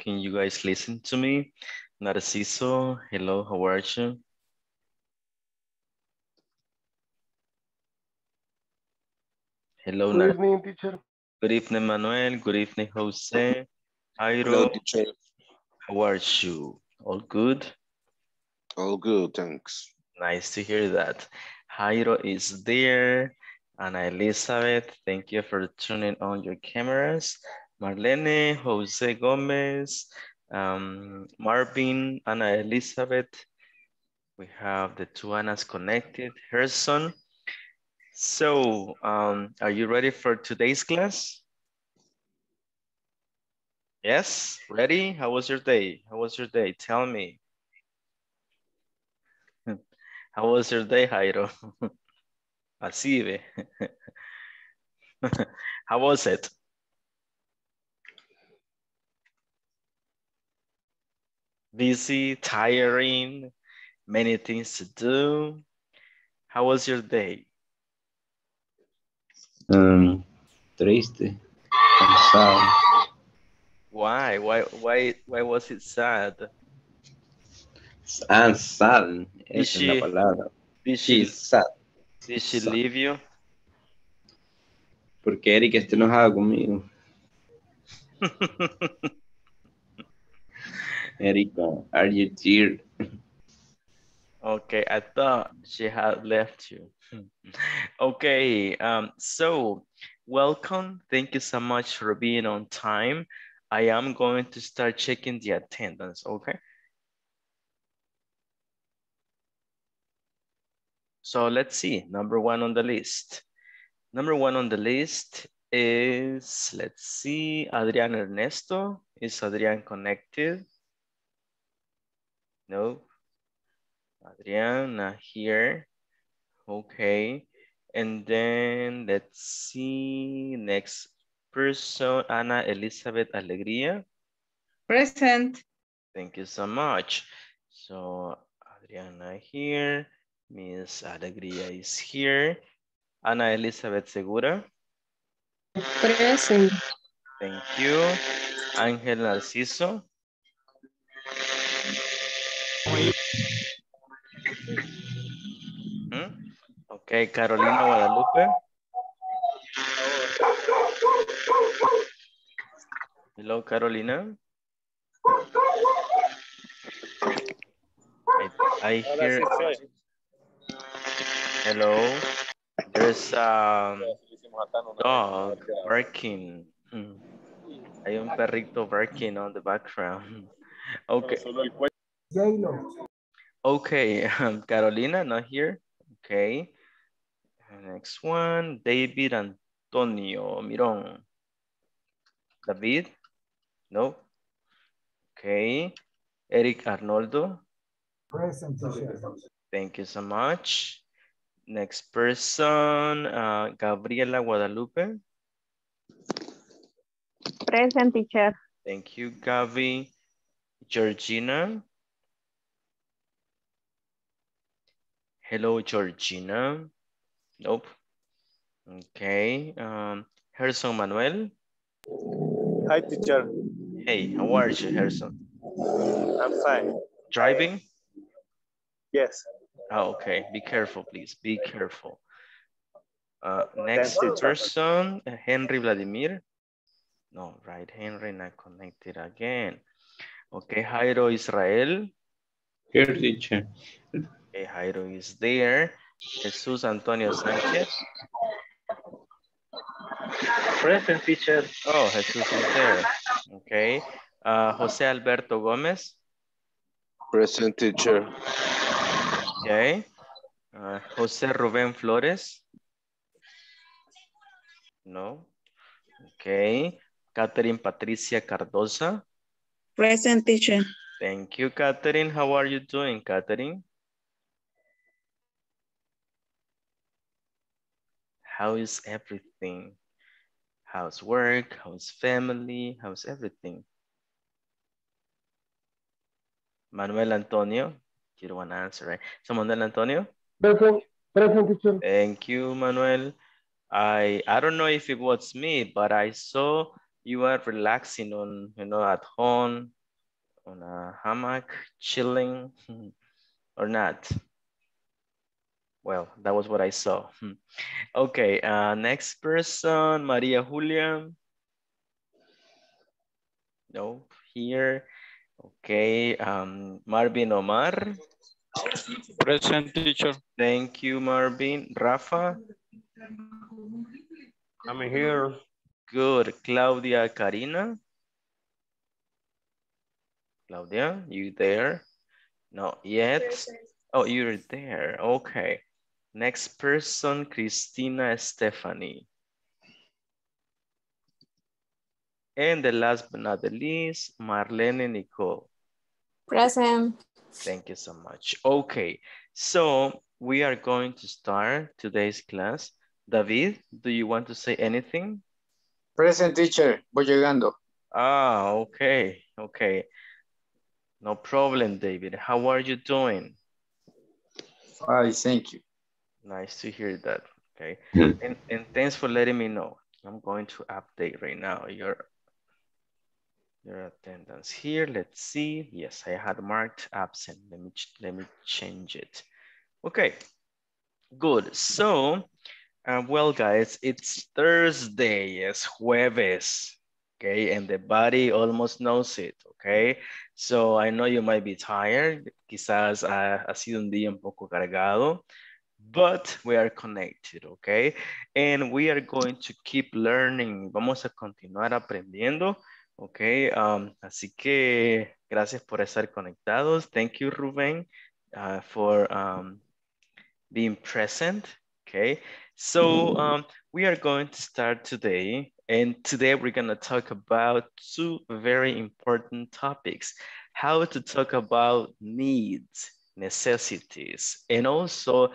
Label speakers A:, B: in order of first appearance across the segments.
A: Can you guys listen to me? Narciso, hello, how are you? Hello,
B: Good
A: Nar
B: evening, teacher.
A: good evening, Manuel. Good evening, Jose.
C: Hello, teacher.
A: how are you? All good?
C: All good, thanks.
A: Nice to hear that. Jairo is there. And Elizabeth, thank you for turning on your cameras. Marlene, Jose Gomez, um, Marvin, Ana Elizabeth. We have the two Annas connected. Herson. So, um, are you ready for today's class? Yes, ready? How was your day? How was your day? Tell me. How was your day, Jairo? Así ve. How was it? Busy, tiring, many things to do. How was your day?
D: Um, triste, cansado.
A: Why? Why? Why? Why was it sad?
D: Ah, sad. Esa es
A: she-
D: la palabra.
A: Did she,
D: Sí, sad.
A: did she
D: sad.
A: leave you?
D: Porque Eric está enojado conmigo. Erika, are you here?
A: Okay, I thought she had left you. okay, um, so welcome. Thank you so much for being on time. I am going to start checking the attendance, okay? So let's see, number one on the list. Number one on the list is, let's see, Adrian Ernesto. Is Adrian connected? No. Adrian, not here. Okay. And then let's see, next person, Ana Elizabeth Alegría.
E: Present.
A: Thank you so much. So Adriana here, Miss Alegría is here. Ana Elizabeth Segura,
E: Present.
A: thank you. Ángel Narciso. Okay, Carolina Guadalupe. Hello, Carolina. I, I hear. Hello. There's um dog barking. Hmm. Hay un perrito barking on the background. Okay. Okay, um, Carolina not here. Okay. Next one, David Antonio Miron. David? No. Okay. Eric Arnoldo.
B: Present, teacher.
A: Thank you so much. Next person, uh, Gabriela Guadalupe.
E: Present, teacher.
A: Thank you, Gavi. Georgina. Hello, Georgina. Nope. Okay. Um, Gerson Manuel.
F: Hi, teacher.
A: Hey, how are you, Gerson?
F: I'm fine.
A: Driving?
F: Yes.
A: Oh, okay. Be careful, please. Be careful. Uh, next
F: teacher.
A: person, Henry Vladimir. No, right, Henry not connected again. Okay, Jairo Israel.
D: Here, teacher.
A: Okay, Jairo is there. Jesus Antonio Sanchez.
F: Present, teacher.
A: Oh, Jesus is there. Okay. Uh, Jose Alberto Gomez.
C: Present teacher.
A: Okay. Uh, Jose Rubén Flores. No. Okay. Catherine Patricia Cardosa.
E: Present, teacher.
A: Thank you, Catherine. How are you doing, Catherine? How is everything? How's work? How's family? How's everything? Manuel Antonio, you don't want to answer, right? So Manuel Antonio?
B: Present, present, teacher.
A: Thank you, Manuel. I I don't know if it was me, but I saw you are relaxing on, you know, at home, on a hammock, chilling, or not? Well, that was what I saw. Okay, uh, next person, Maria Julia. No, here. Okay, um, Marvin Omar.
G: Present teacher.
A: Thank you, Marvin. Rafa.
H: I'm here.
A: Good. Claudia Karina. Claudia, you there? Not yet. Oh, you're there. Okay. Next person, Christina Stephanie. And the last but not the least, Marlene Nicole.
E: Present.
A: Thank you so much. Okay, so we are going to start today's class. David, do you want to say anything?
I: Present teacher, voy llegando.
A: Ah, okay, okay. No problem, David. How are you doing?
I: Fine, thank you.
A: Nice to hear that. Okay.
D: Hmm.
A: And, and thanks for letting me know. I'm going to update right now your, your attendance here. Let's see. Yes, I had marked absent. Let me, let me change it. Okay, good. So, uh, well, guys, it's Thursday. It's jueves. Okay, and the body almost knows it. Okay, so I know you might be tired. Quizás ha, ha sido un día un poco cargado but we are connected, okay? And we are going to keep learning. Vamos a continuar aprendiendo, okay? Um, así que gracias por estar conectados. Thank you, Ruben, uh, for um, being present, okay? So um, we are going to start today. And today we're gonna talk about two very important topics. How to talk about needs, necessities, and also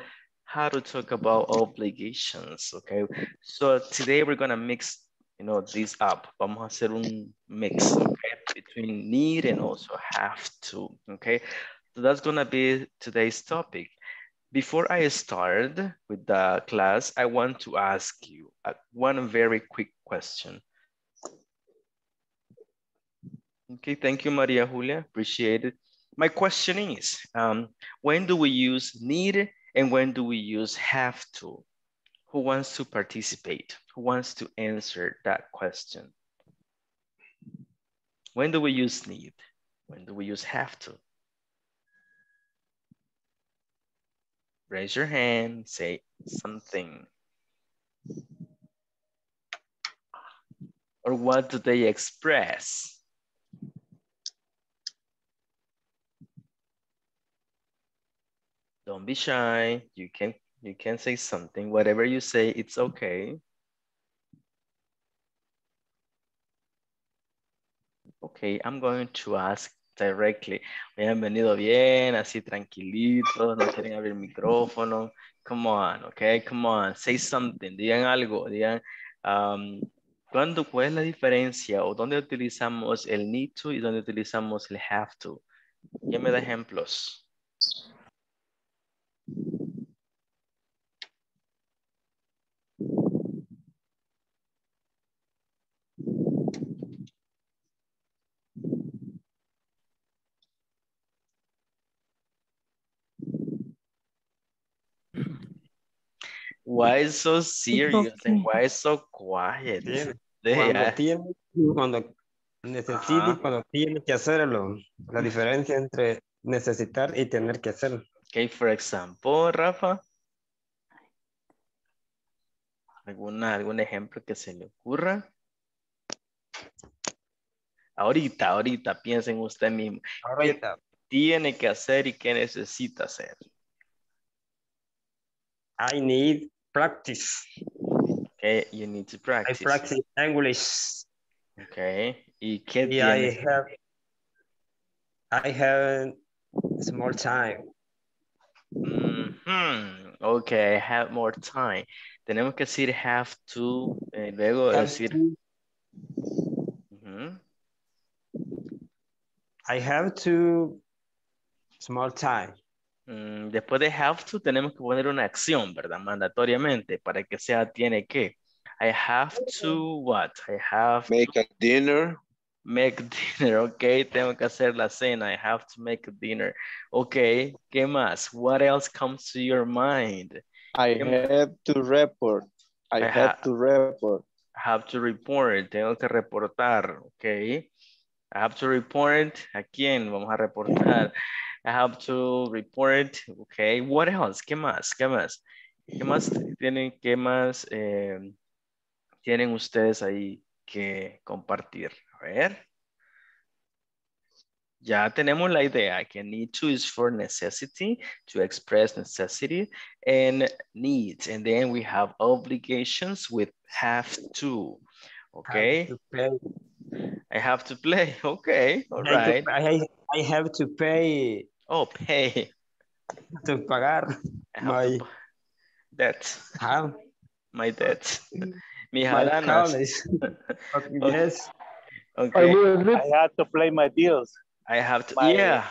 A: how to talk about obligations, okay? So today we're gonna mix, you know, these up. Vamos a hacer un mix, okay? Between need and also have to, okay? So that's gonna be today's topic. Before I start with the class, I want to ask you uh, one very quick question. Okay, thank you, Maria Julia, appreciate it. My question is, um, when do we use need and when do we use have to? Who wants to participate? Who wants to answer that question? When do we use need? When do we use have to? Raise your hand, say something. Or what do they express? Don't be shy. You can you can say something. Whatever you say, it's okay. Okay, I'm going to ask directly. Me han venido bien, así tranquilitos, no quieren abrir micrófono. Come on, okay, come on, say something, digan algo, digan, um, ¿cuándo, ¿cuál es la diferencia o dónde utilizamos el need to y dónde utilizamos el have to? ¿Quién me da ejemplos? Why so serious and why so quiet?
H: Cuando tiene, cuando necesita y cuando tiene que hacerlo. La diferencia entre necesitar y tener que hacerlo.
A: Okay, for example, Rafa. ¿Alguna, ¿Algún ejemplo que se le ocurra? Ahorita, ahorita, piensen usted mismo.
H: Ahorita,
A: Tiene que hacer y qué necesita hacer.
H: I need practice.
A: Okay, you need to practice.
H: I
A: practice.
H: English.
A: Okay, ¿y qué
H: Yeah, I have, I have small time.
A: Mhm, Okay, I have more time. Tenemos que decir have to, eh, luego
H: Have
A: decir,
H: to-
A: ujú,
H: I have to small time.
A: Mm, después de have to tenemos que poner una acción, ¿verdad? Mandatoriamente, para que sea tiene que. I have to what? I have
C: Make
A: to
C: a dinner.
A: make dinner, ok. Tengo que hacer la cena. I have to make a dinner. Ok, ¿qué más? What else comes to your mind?
F: I have to report. I
A: I
F: have
A: ha-
F: to report.
A: I have to report. Tengo que reportar, ok. I have to report. ¿A quién vamos a reportar? I have to report, ok. What else? ¿Qué más? ¿Qué más? ¿Qué más tienen, qué más eh, tienen ustedes ahí que compartir? A ver. Ya tenemos la idea que need to is for necessity, to express necessity and needs. And then we have obligations with have to. Okay,
H: To pay.
A: I have to play. Okay, all
H: I have
A: right.
H: to- I, I have to pay,
A: Oh, pay.
H: to pagar my,
A: to p- debt,
H: ah,
A: my debt. Mi
H: my
A: jaranas.
H: college. Okay, Yes,
B: I
A: Okay,
B: will.
F: I have to play my bills.
A: I have to,
F: my-
A: yeah.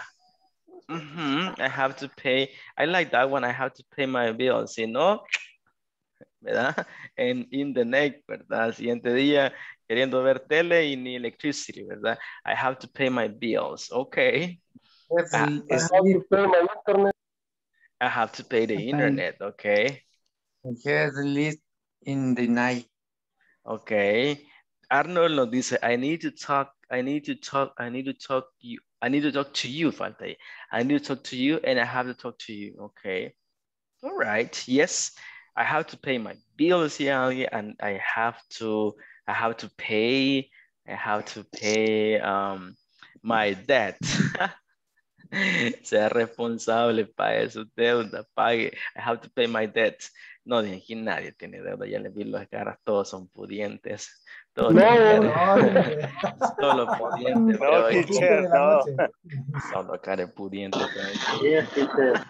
A: Mhm, I have to pay. I like that one. I have to pay my bills, you know. ¿Verdad? En in the next, ¿verdad? Siguiente día queriendo ver tele y ni electricity, ¿verdad? I have to pay my bills. Okay. Ah,
B: I have to pay my internet.
A: I have to pay the internet. Okay.
I: Get list in the night.
A: Okay. Arnold nos dice, I need to talk, I need to talk, I need to talk you, I need to talk to you, falta ahí. I need to talk to you and I have to talk to you. Okay. All right. Yes. I have to pay my bills here and I have to, I have to pay, I have to pay um, my debt. sea responsable, pague su deuda, pague. I have to pay my debt. No, de aquí nadie tiene deuda, ya les vi las caras, todos son pudientes. Todos
B: No, no,
A: los pudientes.
F: No, teacher, no.
A: Son los caras pudientes. veo aquí.
F: Yes, teacher.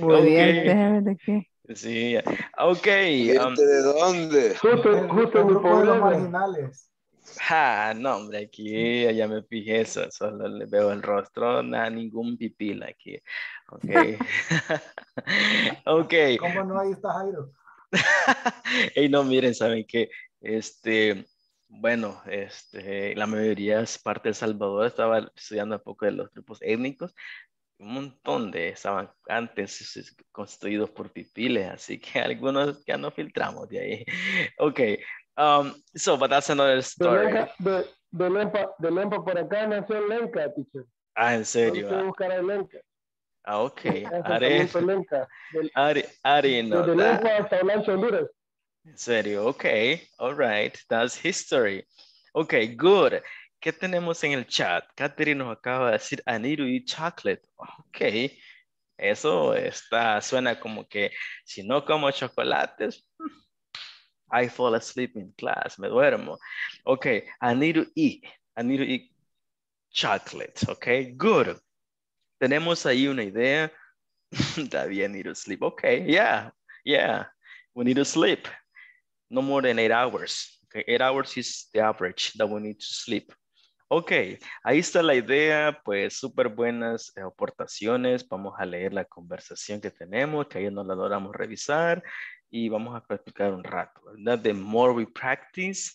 E: Pudiente, ¿de qué?
A: Sí, ok. um,
C: ¿Gente de dónde?
B: Justo, justo pobreza.
J: marginales.
A: Ja, no, hombre, aquí ya me fijé eso, solo le veo el rostro, nada, ningún pipil aquí. Ok. ok.
J: ¿Cómo no? Ahí está Jairo.
A: y no, miren, saben que este, bueno, este, la mayoría es parte de El Salvador, estaba estudiando un poco de los grupos étnicos, un montón de estaban antes es- constituidos por pipiles, así que algunos ya no filtramos de ahí. Ok, um, so, but that's another
B: De
A: story.
B: Lenca, de, de Lempa, de Lempa por acá nació en Lenca, teacher.
A: Ah, en serio. ah.
B: buscar a Lenca.
A: Ah, ok.
B: En
A: Are,
B: Sacramento, Lenca.
A: No,
B: hasta Honduras.
A: En serio, ok, all right, that's history. Ok, good. ¿Qué tenemos en el chat? Catherine nos acaba de decir, I need to eat chocolate. Ok, eso está, suena como que si no como chocolates, I fall asleep in class, me duermo. Ok, I need to eat, I need to eat chocolate, ok, good. Tenemos ahí una idea. Todavía need to sleep. Ok, yeah, yeah, we need to sleep no more than eight hours. Okay, eight hours is the average that we need to sleep. Ok, ahí está la idea, pues súper buenas eh, aportaciones. Vamos a leer la conversación que tenemos, que ahí nos la logramos revisar y vamos a practicar un rato, ¿verdad? The more we practice,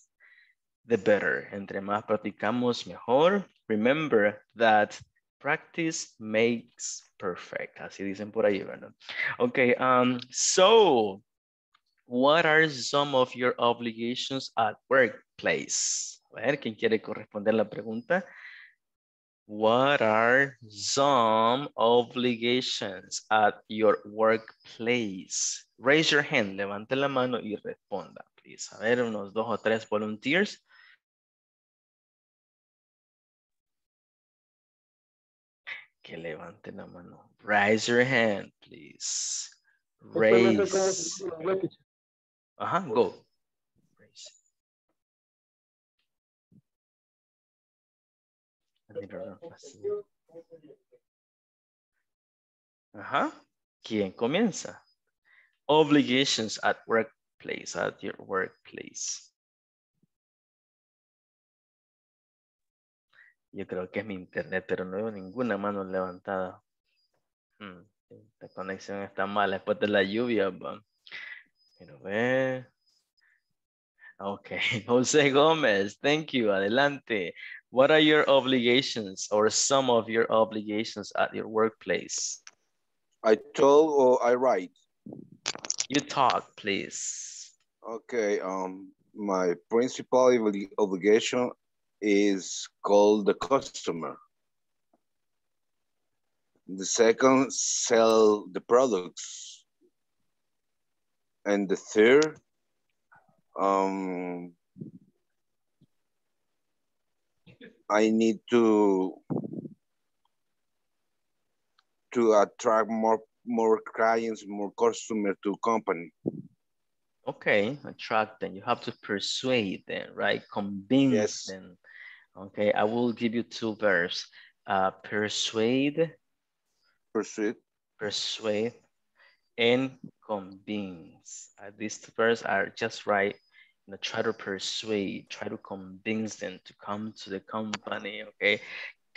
A: the better. Entre más practicamos, mejor. Remember that practice makes perfect. Así dicen por ahí, ¿verdad? Ok, um, so What are some of your obligations at workplace? A ver, ¿quién quiere corresponder la pregunta? What are some obligations at your workplace? Raise your hand, levante la mano y responda, please. A ver, unos dos o tres volunteers. Que levante la mano. Raise your hand, please. Raise. Ajá, go. Ajá. ¿Quién comienza? Obligations at workplace, at your workplace. Yo creo que es mi internet, pero no veo ninguna mano levantada. Hmm, La conexión está mala después de la lluvia. va. Quiero ver. Okay, Jose Gomez, thank you. Adelante. What are your obligations or some of your obligations at your workplace?
C: I told or I write.
A: You talk, please.
C: Okay, um, my principal obligation is call the customer. The second, sell the products. And the third, um, I need to to attract more more clients, more customers to company.
A: Okay, attract them. You have to persuade them, right? Convince
C: Yes.
A: them. Okay, I will give you two verbs. Uh, persuade,
C: Pursuit.
A: persuade, and convince. Uh, these two verbs are just right. You know, try to persuade, try to convince them to come to the company. Okay,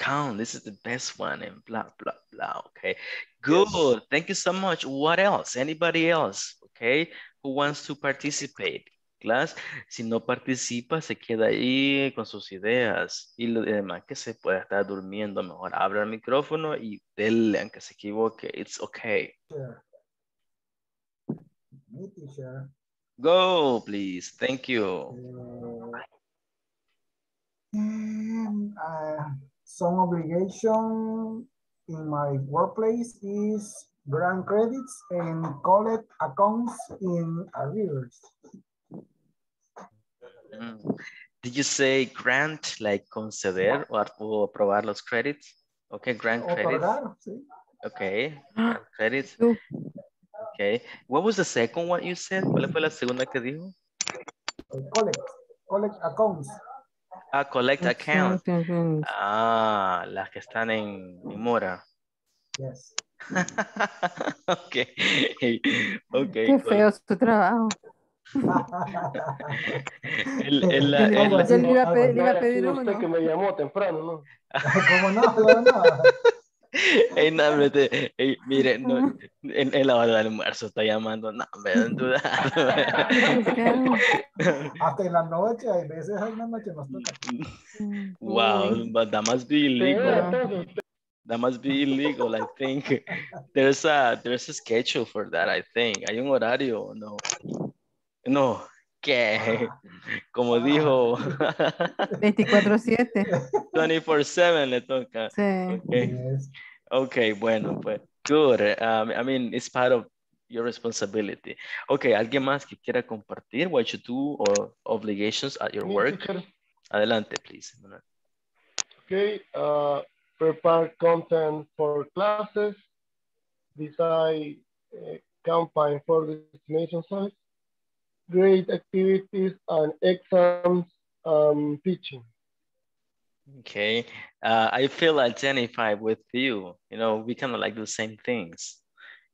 A: count. This is the best one, and blah blah blah. Okay, good. Thank you so much. What else? Anybody else? Okay, who wants to participate? Class, si no participa, se queda ahí con sus ideas. Y lo demás que se puede estar durmiendo, mejor abra el micrófono y dele, aunque se equivoque. It's okay.
J: Teacher. Me, teacher.
A: Go, please. Thank you.
J: Uh, and, uh, some obligation in my workplace is grant credits and collect accounts in arrears.
A: Mm. Did you say grant, like conceder o, o aprobar los credits? Okay, grant credits.
J: Sí.
A: Okay, grant credits. Okay. What was the second one you said? ¿Cuál fue la segunda que dijo?
J: Collect, collect accounts.
A: Ah, collect account. Ah, las que están en, en mora.
J: Yes.
A: okay. Okay.
E: Qué feo su trabajo.
A: El- el- la-
E: Yo le-
A: el-
E: yo le iba a pedir, le iba a
B: ha
E: pedir
B: sido
E: uno.
B: usted que me llamó temprano, ¿no?
J: ¿Cómo no? Claro, no.
A: Ey, no, te- ey, mire, no, en, en la hora del almuerzo está llamando, no, me dan duda.
J: Hasta en la noche, hay veces en la noche nos toca.
A: wow, but that must be illegal. That must be illegal, I think. There's a there's a schedule for that, I think. Hay un horario, no. No, ¿qué? Como dijo,
E: 24-7.
A: 24/7 le toca.
E: Sí.
A: Okay.
J: Yes.
A: Okay, bueno, pues, good. Um, I mean, it's part of your responsibility. Okay, ¿alguien más que quiera compartir what you do or obligations at your work? Adelante, please.
B: Okay, uh, prepare content for classes, design a campaign for destination sites, grade activities and exams, um, teaching.
A: Okay, uh, I feel identified with you. You know, we kind of like the same things.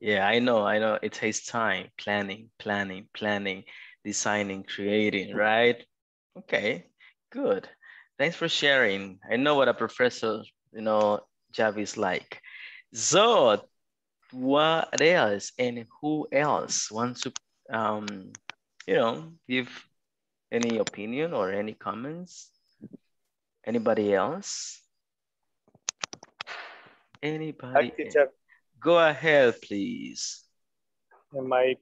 A: Yeah, I know, I know. It takes time, planning, planning, planning, designing, creating, right? Okay, good. Thanks for sharing. I know what a professor, you know, job is like. So, what else and who else wants to, um, you know, give any opinion or any comments? Anybody else? Anybody?
F: Hi.
A: Go ahead, please.
F: My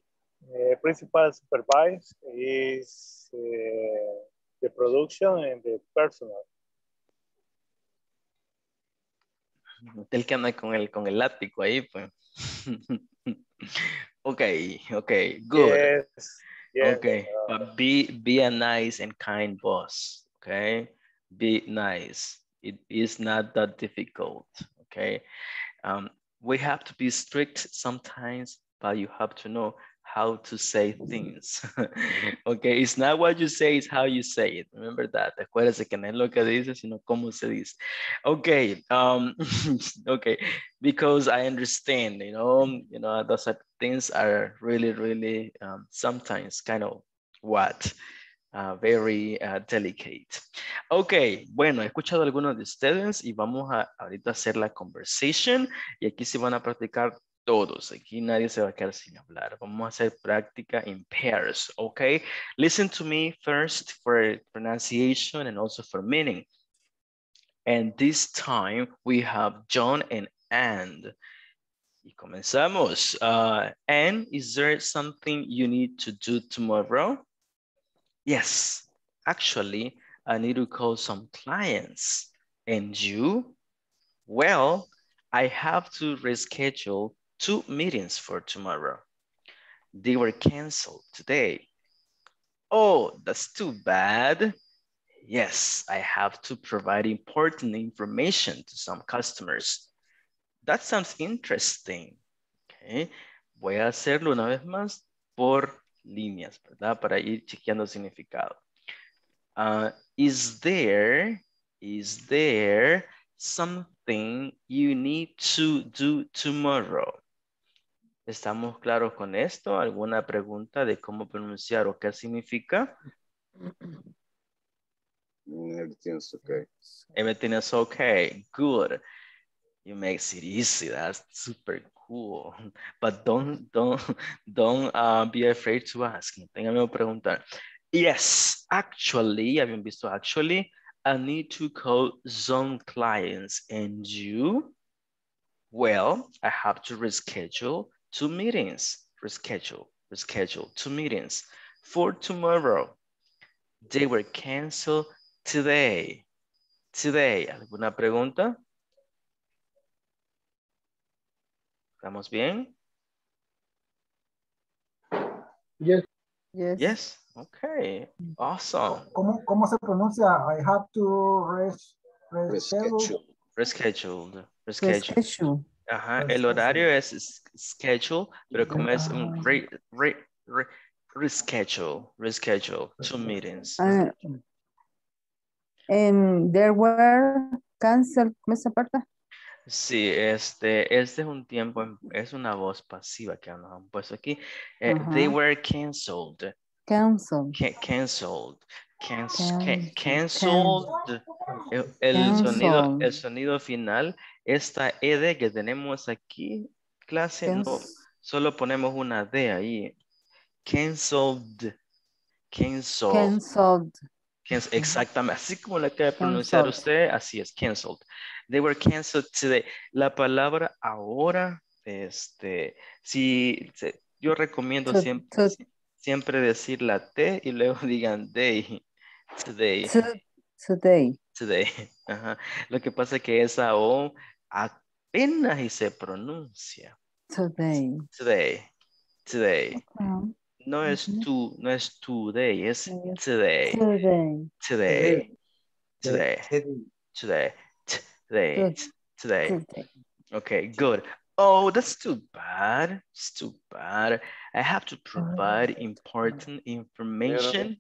F: uh, principal supervise is uh, the production and the personal.
A: El que anda con el, con el látigo ahí, pues. okay, okay, good.
F: Yes.
A: Okay,
F: uh,
A: but be be a nice and kind boss. Okay, be nice. It is not that difficult. Okay, um, we have to be strict sometimes, but you have to know how to say things. okay, it's not what you say, it's how you say it. Remember that. Acuérdese que no es lo que dice, sino cómo se dice. Okay, um, okay, because I understand, you know, you know, those are- things are really, really um, sometimes kind of what uh, very uh, delicate. Ok, bueno, he escuchado a algunos de ustedes y vamos a ahorita hacer la conversation y aquí se van a practicar Todos. Aquí nadie se va a quedar sin hablar. Vamos a hacer práctica in pairs, okay? Listen to me first for pronunciation and also for meaning. And this time we have John and and. Y comenzamos. Uh, and is there something you need to do tomorrow? Yes, actually, I need to call some clients. And you? Well, I have to reschedule two meetings for tomorrow. They were canceled today. Oh, that's too bad. Yes, I have to provide important information to some customers. That sounds interesting. Okay. Voy a hacerlo una vez más por líneas, ¿verdad? Para ir chequeando significado. Uh, is there, is there something you need to do tomorrow? ¿Estamos claros con esto? ¿Alguna pregunta de cómo pronunciar o qué significa?
C: Everything's okay.
A: Everything is okay. Good. You make it easy. That's super cool. But don't don't don't uh, be afraid to ask. Miedo preguntar. Yes, actually, habían visto actually, I need to call some clients and you? Well, I have to reschedule two meetings. Reschedule, reschedule two meetings for tomorrow. They were canceled today. Today. ¿Alguna pregunta? ¿Estamos bien?
J: Yes.
E: Yes.
A: Yes. Okay. Awesome.
J: ¿Cómo, ¿Cómo se pronuncia? I have to res, reschedule.
A: Rescheduled. Rescheduled.
E: Reschedule.
A: Ajá. El horario es schedule, pero como es un re, re, re, reschedule, reschedule, two meetings.
E: Ah, and there were canceled, ¿cómo esa parte?
A: Sí, este, este es un tiempo, es una voz pasiva que nos han puesto aquí. Eh, They
E: Ajá.
A: were canceled.
E: Canceled.
A: Ca- canceled. Canc- ca-
E: Cancel-
A: canceled. El, el sonido, el
E: Canceled.
A: sonido final, esta ED que tenemos aquí, clase, no, solo ponemos una D ahí. Canceled. Canceled.
E: Canceled.
A: Canc- Exactamente, así como la acaba de pronunciar usted, así es, canceled. They were canceled today. La palabra ahora, este, si, yo recomiendo
E: To-
A: siempre,
E: to-
A: siempre decir la T y luego digan they, today,
E: to- Today.
A: today. Ajá. Lo que pasa es que esa O apenas y se pronuncia.
E: Today.
A: Today, today.
E: Ah,
A: No es
E: Ujú.
A: tu, no es today, es
E: Es
A: today,
E: Today.
A: today, today, today, today, today.
E: Today.
A: Okay, good. Oh, that's too bad. It's too bad. I have to provide important information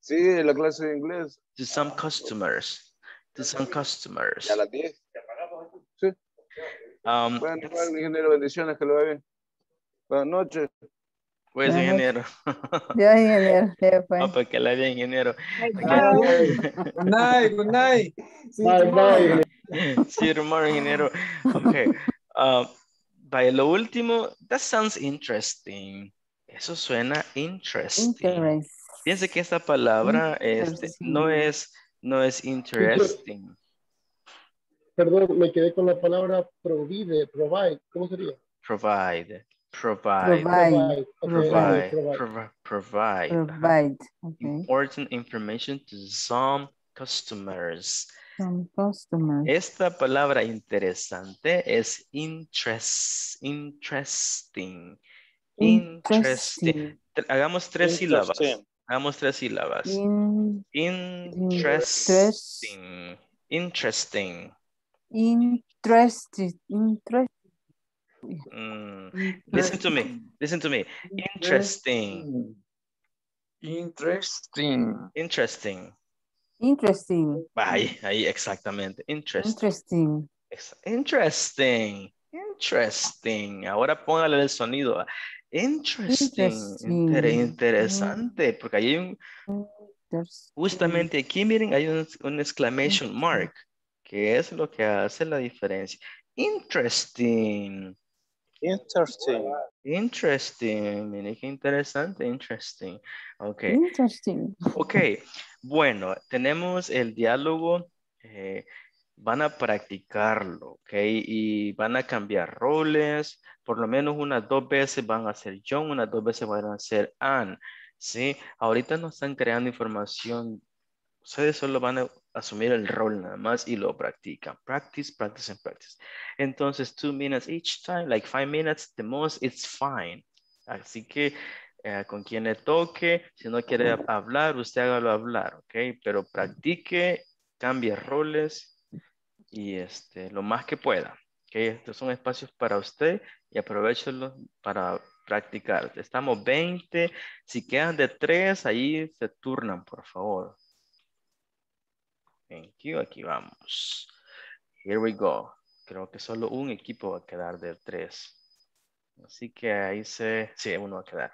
C: Sí, la clase de inglés.
A: to some customers. To some customers.
C: Ya a las 10. Sí.
A: Um,
C: Bueno, bueno, ingeniero, bendiciones, que lo vea bien. Buenas noches.
E: Buenas
A: ingeniero?
E: Ya, ingeniero. Ya fue.
A: Oh, para que la vea, ingeniero.
H: Good night, good night.
B: Bye, bye.
A: See you tomorrow, ingeniero. Okay. Uh, by lo último, that sounds interesting. Eso suena interesting.
E: Interest.
A: Piense que esta palabra este, no es no es interesting.
B: Perdón, me quedé con la palabra provide, provide. ¿Cómo sería?
A: Provide, provide,
E: Provide.
A: Provide,
B: provide.
A: provi- provide.
E: Provide. Okay.
A: Important information to some customers.
E: Some customers.
A: Esta palabra interesante es interest, interesting. Interesting.
E: Interesting.
A: Hagamos tres sílabas.
F: Interesting.
A: Hagamos tres sílabas.
E: In,
A: Interesting. Interesting.
E: interested. Interest.
A: Mm, Listen to me. Listen to me. Interesting.
I: Interesting.
A: Interesting.
E: Interesting.
A: Ahí, ahí, exactamente. Interesting.
E: Interesting.
A: Interesting. Interesting. Ahora póngale el sonido. Interesting. Inter-
E: Interesting.
A: interesante. Porque hay un,
E: Interesting.
A: justamente aquí, miren, hay un, un exclamation mark, que es lo que hace la diferencia. Interesting.
F: Interesting.
A: Interesting. Mire qué interesante. Interesting. Ok.
E: Interesting.
A: Ok. Bueno, tenemos el diálogo. eh, van a practicarlo, ok. Y van a cambiar roles. Por lo menos unas dos veces van a ser John, unas dos veces van a ser Anne. Sí. Ahorita no están creando información. Ustedes solo van a asumir el rol nada más y lo practican. Practice, practice and practice. Entonces, two minutes each time, like five minutes, the most, it's fine. Así que eh, con quien le toque, si no quiere hablar, usted hágalo hablar, ¿ok? Pero practique, cambie roles y este, lo más que pueda. ¿ok? Estos son espacios para usted y aprovechelos para practicar. Estamos 20, si quedan de 3, ahí se turnan, por favor. Thank you, aquí vamos. Here we go. Creo que solo un equipo va a quedar de 3. Así que ahí se, sí, uno va a quedar.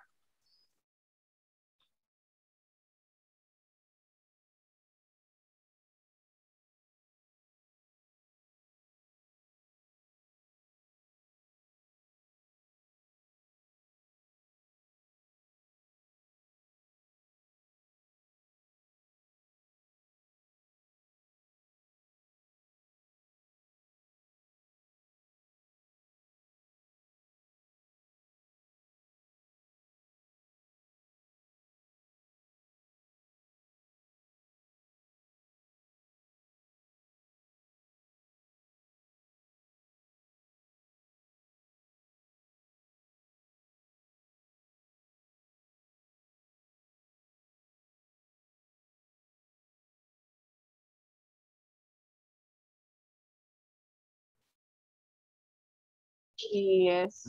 K: Yes.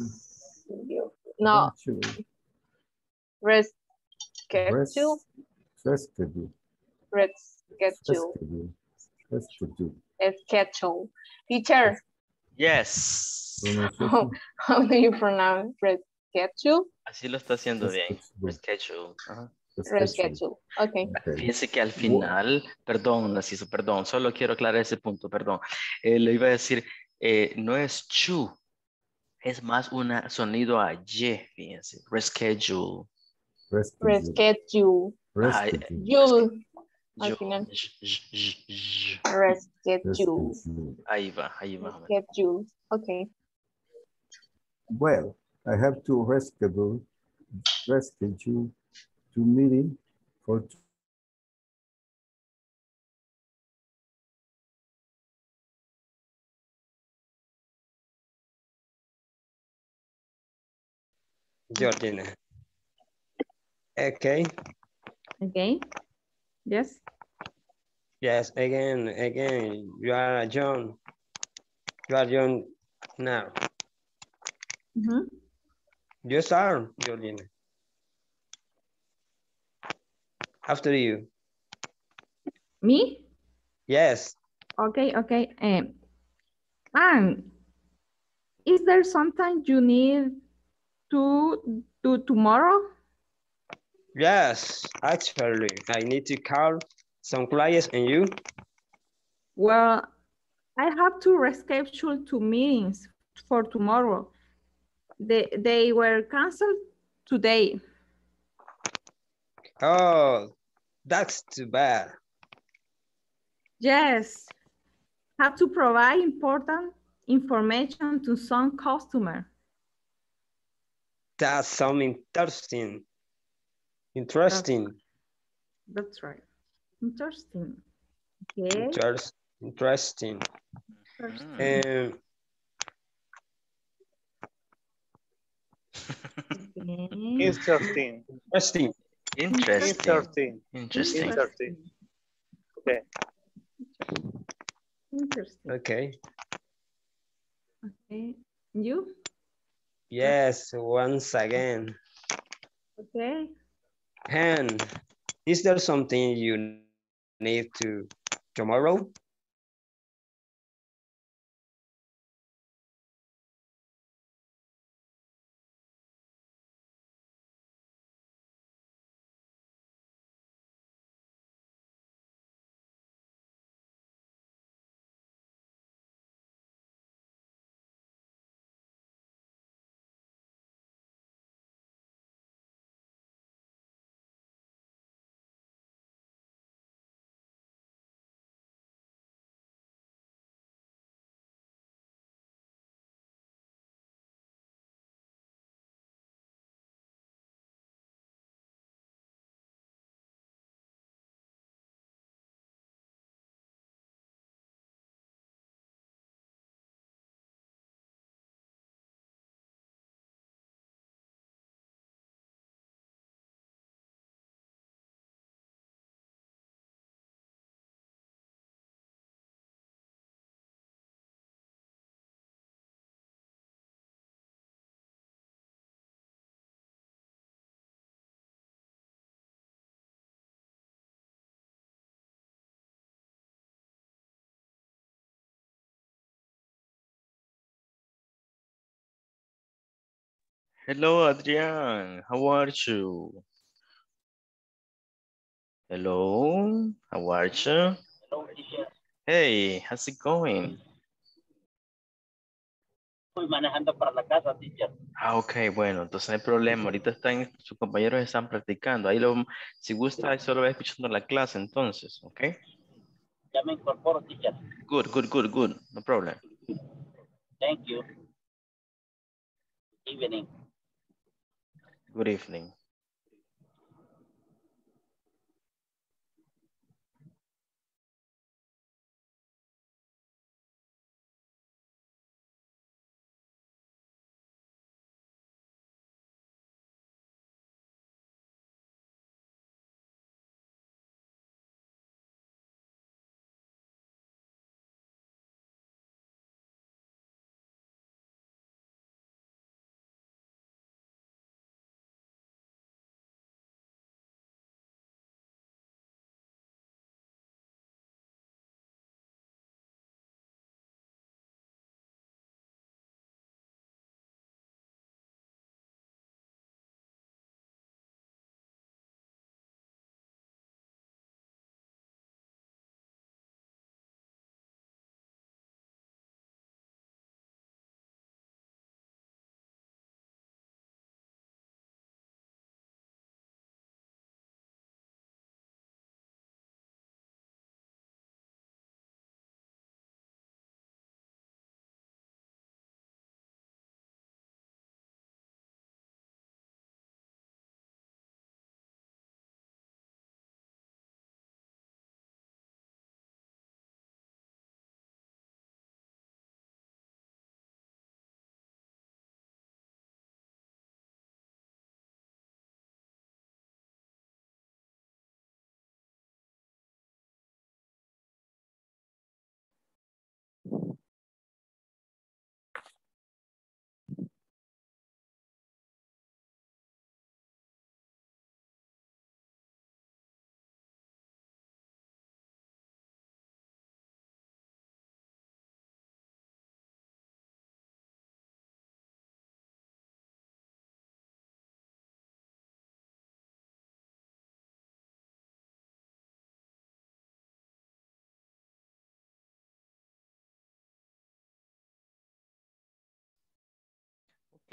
K: No, reschedule,
L: Reschedule.
K: reschedule,
L: Reschedule.
K: schedule. Teacher,
A: Yes.
K: how, how do you pronounce reschedule?
A: Así lo está haciendo bien. Reschedule. Ajá.
K: Reschedule. Okay.
A: Fíjense que al final, perdón, Narciso, perdón, solo quiero aclarar ese punto, perdón. Eh, le iba a decir, eh, no es chu, es más un sonido a y, fíjense, reschedule.
K: Reschedule. You. Al final. Reschedule.
A: Ahí va, ahí va.
K: Reschedule. Okay.
L: Well, I have to reschedule, reschedule to meeting for
H: Georgina. Okay.
M: Okay. Yes.
H: Yes, again, again, you are John. You are John now.
M: Mhm.
H: You start, Georgina. After you.
M: Me?
H: Yes.
M: Okay, okay. Um, and is there something you need to do tomorrow?
H: Yes, actually, I need to call some clients and you.
M: Well, I have to reschedule two meetings for tomorrow. They, they were canceled today.
H: Oh, that's too bad.
M: Yes, have to provide important information to some customer.
H: That's some interesting. Interesting.
M: That's right. Interesting. Okay.
H: Interest, interesting.
M: Interesting.
H: Um,
F: Interesting.
H: Interesting.
A: Interesting.
F: Interesting.
A: Interesting.
F: Interesting. Okay.
M: Interesting.
H: Okay.
M: Okay. You?
H: Yes, once again.
M: Okay.
H: And is there something you need to tomorrow?
A: Hello, Adrian. How are you? Hello, how are you? Hey, how's it going?
N: Estoy manejando para la casa, teacher.
A: Ah, ok, bueno, entonces no hay problema. Ahorita están, sus compañeros están practicando. Ahí lo, si gusta, ahí solo va escuchando la clase entonces, ok?
N: Ya me incorporo, teacher.
A: Good, good, good, good. No problem.
N: Thank you. Evening.
A: Good evening.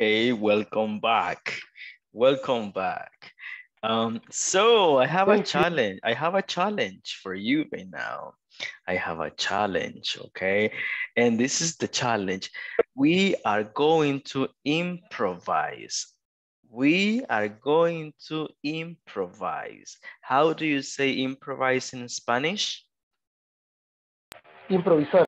A: Okay, welcome back. Welcome back. Um, so I have a
B: Thank you.
A: challenge. I have a challenge for you right now. I have a challenge, okay? And this is the challenge. We are going to improvise. We are going to improvise. How do you say improvise in Spanish?
B: Improvisar.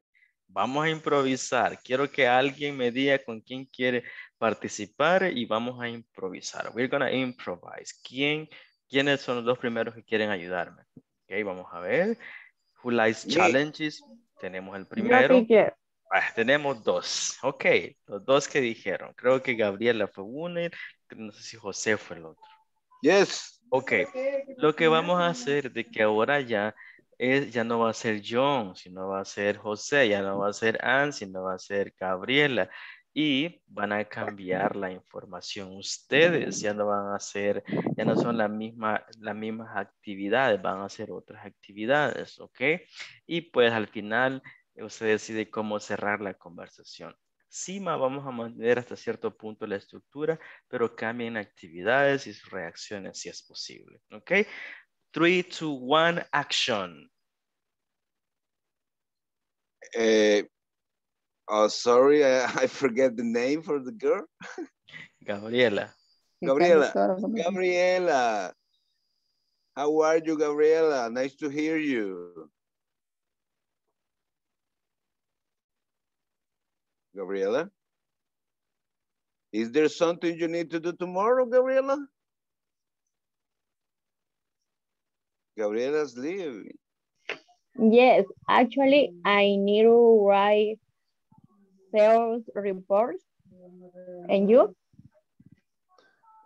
A: Vamos a improvisar. Quiero que alguien me diga con quién quiere participar y vamos a improvisar. We're gonna improvise. ¿Quién, ¿Quiénes son los dos primeros que quieren ayudarme? Ok, vamos a ver. Who likes challenges? Tenemos el primero. Ah, tenemos dos. Ok, los dos que dijeron. Creo que Gabriela fue uno y no sé si José fue el otro.
C: Yes.
A: Ok, lo que vamos a hacer de que ahora ya ya no va a ser John, sino va a ser José, ya no va a ser Ann, sino va a ser Gabriela. Y van a cambiar la información. Ustedes ya no van a hacer, ya no son la misma, las mismas actividades, van a hacer otras actividades, ¿ok? Y pues al final usted decide cómo cerrar la conversación. Sí, ma, vamos a mantener hasta cierto punto la estructura, pero cambien actividades y sus reacciones si es posible. ¿Ok? 3, 2, 1, action.
C: Uh, oh, sorry, I, I forget the name for the girl.
A: Gabriela.
C: Gabriela. Gabriela. How are you, Gabriela? Nice to hear you. Gabriela? Is there something you need to do tomorrow, Gabriela? Gabriela's leaving.
K: Yes, actually, I need to write sales reports. And you?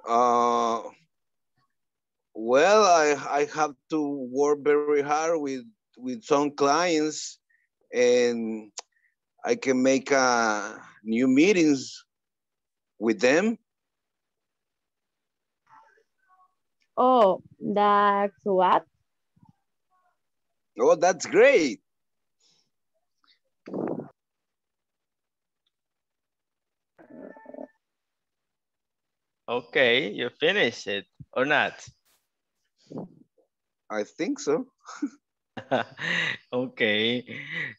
C: Uh, well, I, I have to work very hard with, with some clients and I can make uh, new meetings with them
O: Oh, that's what?
C: Oh, that's great.
A: Okay, you finished it or not?
C: I think so.
A: okay.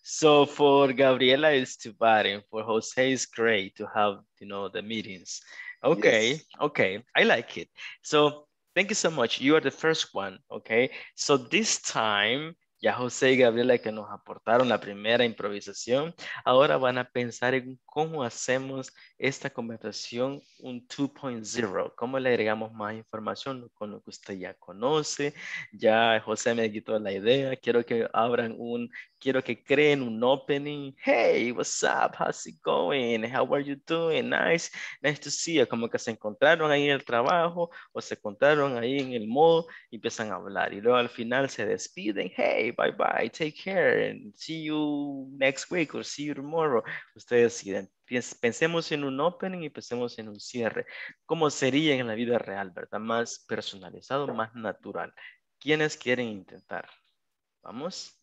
A: So for Gabriela, it's too bad. And for Jose, it's great to have, you know, the meetings. Okay.
C: Yes.
A: Okay. I like it. So thank you so much. You are the first one. Okay. So this time, ya José y Gabriela que nos aportaron la primera improvisación, ahora van a pensar en cómo hacemos esta conversación un 2.0, cómo le agregamos más información con lo que usted ya conoce, ya José me quitó la idea, quiero que abran un, quiero que creen un opening, hey, what's up, how's it going, how are you doing, nice, nice to see you, como que se encontraron ahí en el trabajo o se encontraron ahí en el mall y empiezan a hablar. Y luego al final se despiden, hey, bye bye, take care, and see you next week or see you tomorrow, ustedes deciden. Pensemos en un opening y pensemos en un cierre. ¿Cómo sería en la vida real, verdad? Más personalizado, más natural. ¿Quiénes quieren intentar? Vamos.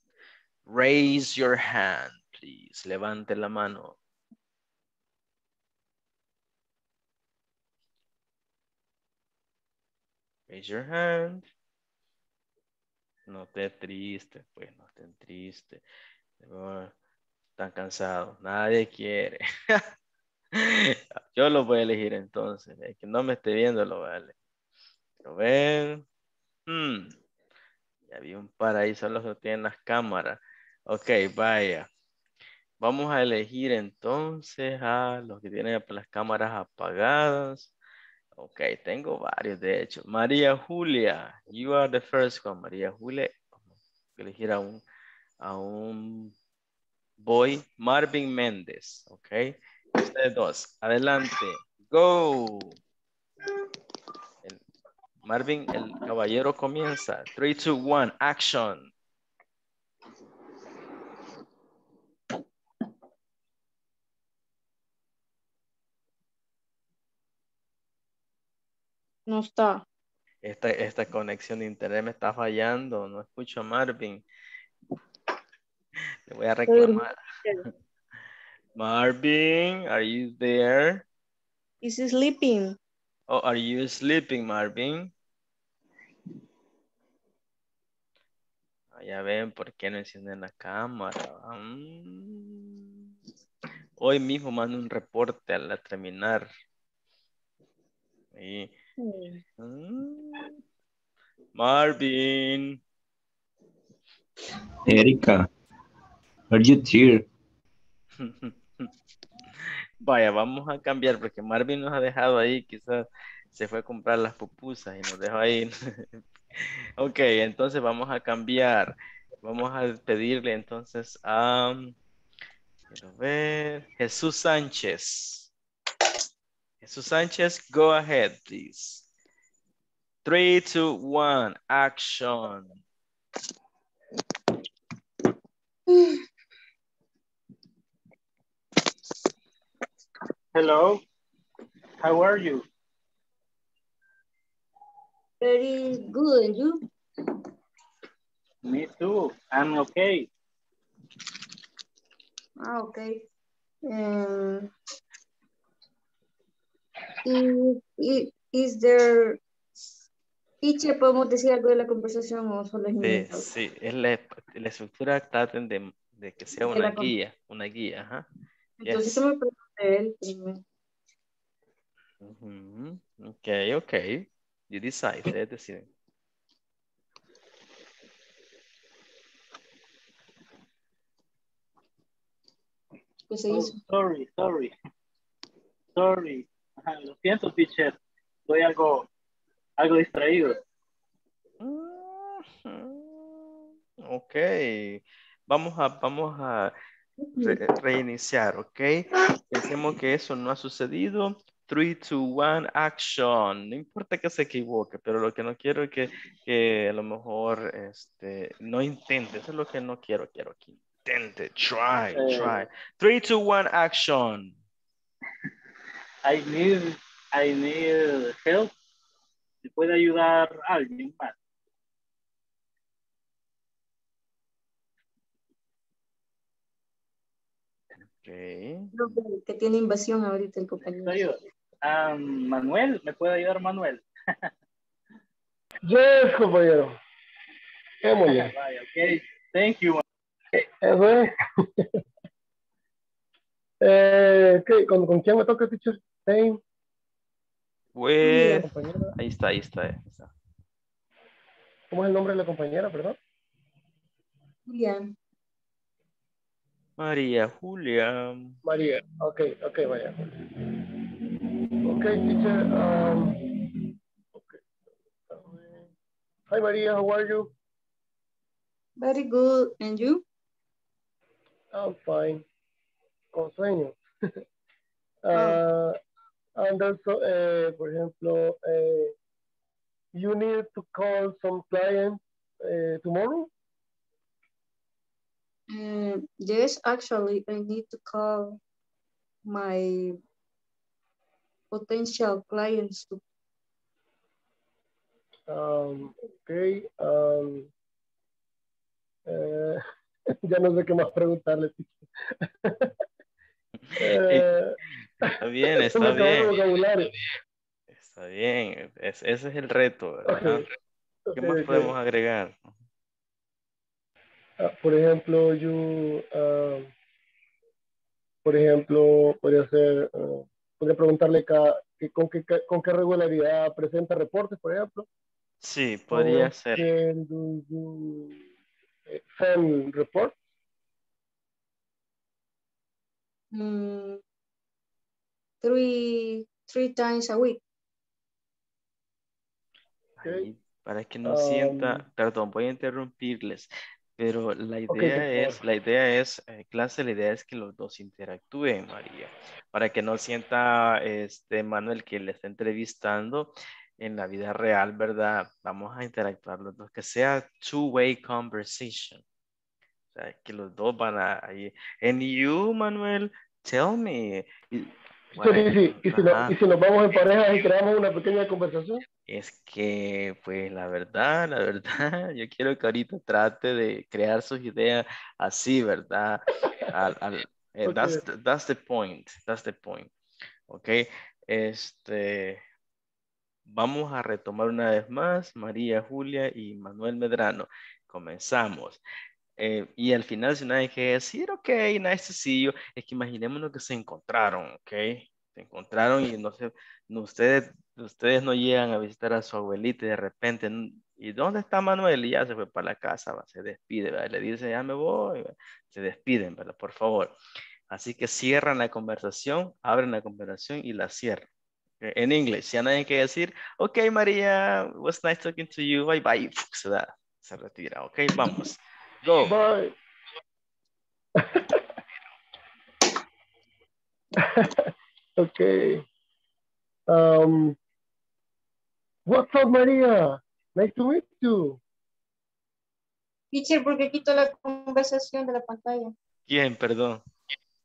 A: Raise your hand, please. Levante la mano. Raise your hand. No esté triste, pues no estén triste. No, Están cansados. Nadie quiere. Yo lo voy a elegir entonces. El que no me esté viendo lo elegir. Quiero ver. Hmm. Ya vi un par ahí, son los que tienen las cámaras. Ok, vaya. Vamos a elegir entonces a los que tienen las cámaras apagadas. Ok, tengo varios de hecho. María Julia, you are the first one. María Julia, elegir a un, a un boy, Marvin Méndez. Ok, ustedes dos, adelante, go. El- Marvin, el caballero comienza. 3, 2, 1, action.
O: No está.
A: Esta, esta conexión de internet me está fallando. No escucho a Marvin. Le voy a reclamar. Marvin, are you there?
O: Is sleeping.
A: Oh, are you sleeping, Marvin? Ah, Ya ven por qué no encienden la cámara. Mm. Hoy mismo mando un reporte al terminar. Ahí. Mm. Marvin.
D: Erika, are you?
A: Vaya, vamos a cambiar porque Marvin nos ha dejado ahí, quizás se fue a comprar las pupusas y nos dejó ahí. ok, entonces vamos a cambiar. Vamos a pedirle entonces a, quiero ver, Jesús Sánchez. Jesús Sánchez, go ahead, please. Three, two, one, action.
F: Hello, how are you?
P: Very good, and you?
F: Me too, I'm okay.
P: Ah, okay. Um, is, is, is there... Teacher, ¿podemos decir algo de la conversación o solo es
A: Sí, sí, es la, la estructura traten de, de que sea una guía, una guía, ajá.
P: Entonces,
A: Yes.
P: ¿qué me pregunta él primero?
A: Ujú, Ok, ok. You decide, ustedes deciden.
P: ¿Qué se
F: Oh,
P: hizo?
F: sorry, sorry. Sorry. Lo siento, teacher. Estoy algo, algo distraído.
A: Ok. Vamos a, vamos a re- reiniciar, ok. Pensemos que eso no ha sucedido. 3, 2, 1, action. No importa que se equivoque, pero lo que no quiero es que, que a lo mejor este, no intente. Eso es lo que no quiero. Quiero que intente. Try, try. 3, 2, 1, action.
F: I need, I need help.
Q: puede ayudar alguien más.
A: Okay.
P: Creo que, tiene invasión ahorita el compañero.
Q: Ah, Manuel, ¿me puede ayudar Manuel?
B: Yes, compañero. Démosle.
Q: Vaya, ok. Thank you.
B: Eso es. eh, ¿qué? ¿Con, ¿Con quién me toca, teacher? Same.
A: With...
B: compañera.
A: Ahí está, ahí está, ahí está.
B: ¿Cómo es el nombre de la compañera, perdón?
P: Julián.
A: María Julia.
B: María. Ok, ok, vaya. Ok, teacher. Um, okay. Hi, Maria. How are you?
P: Very good. And you?
B: I'm fine. Con sueño. uh, and also, uh, por ejemplo, uh, you need to call some clients uh, tomorrow?
P: Uh, yes, actually, I need to call my potential clients.
B: Um, ok. Um, eh, ya no sé qué más preguntarle. Eh,
A: Está bien, está bien. Está bien. Es- ese es el reto, ¿verdad?
B: Ok,
A: ¿Qué más
B: ok.
A: podemos agregar?
B: Ah, por ejemplo, you, ah, por ejemplo, podría ser, ah, podría preguntarle ca- que con, qué, con qué regularidad presenta reportes, por ejemplo.
A: Sí, podría ser.
B: do you, eh, send report?
P: mm, three, three times a week.
A: Ahí, para que no
B: Um,
A: sienta, perdón, voy a interrumpirles, pero la idea
B: por
A: es, la idea es, eh, clase, la idea es que los dos interactúen, María, para que no sienta este Manuel que le está entrevistando en la vida real, ¿verdad? Vamos a interactuar los dos, que sea two-way conversation. O sea, que los dos van a ahí. And you, Manuel, tell me. Y-
B: Sí,
A: what
B: sí,
A: I-
B: sí. Y si, no- y si nos vamos en pareja y creamos una pequeña conversación.
A: Es que, pues, la verdad, la verdad, yo quiero que ahorita trate de crear sus ideas así, ¿verdad? Al, al- eh, that's, the- that's the point, that's the point, ¿ok? Este, vamos a retomar una vez más, María Julia y Manuel Medrano. Comenzamos. Eh, y al final, si nadie quiere decir, ok, nice to see you, es que imaginémonos que se encontraron, ok, se encontraron y no sé, no, ustedes, ustedes no llegan a visitar a su abuelita y de repente, "Mm, ¿y dónde está Manuel? Y ya se fue para la casa, va, se despide, ¿verdad? le dice, ya me voy, se despiden, ¿verdad? Por favor. Así que cierran la conversación, abren la conversación y la cierran. En inglés, si ya nadie quiere decir, ok, María, was nice talking to you, bye bye, se da, se retira, ok, vamos. Go.
B: Bye. okay. Um, what's up, Maria? Nice to meet you.
P: Teacher, ¿por qué quito la conversación de la pantalla?
A: ¿Quién, perdón?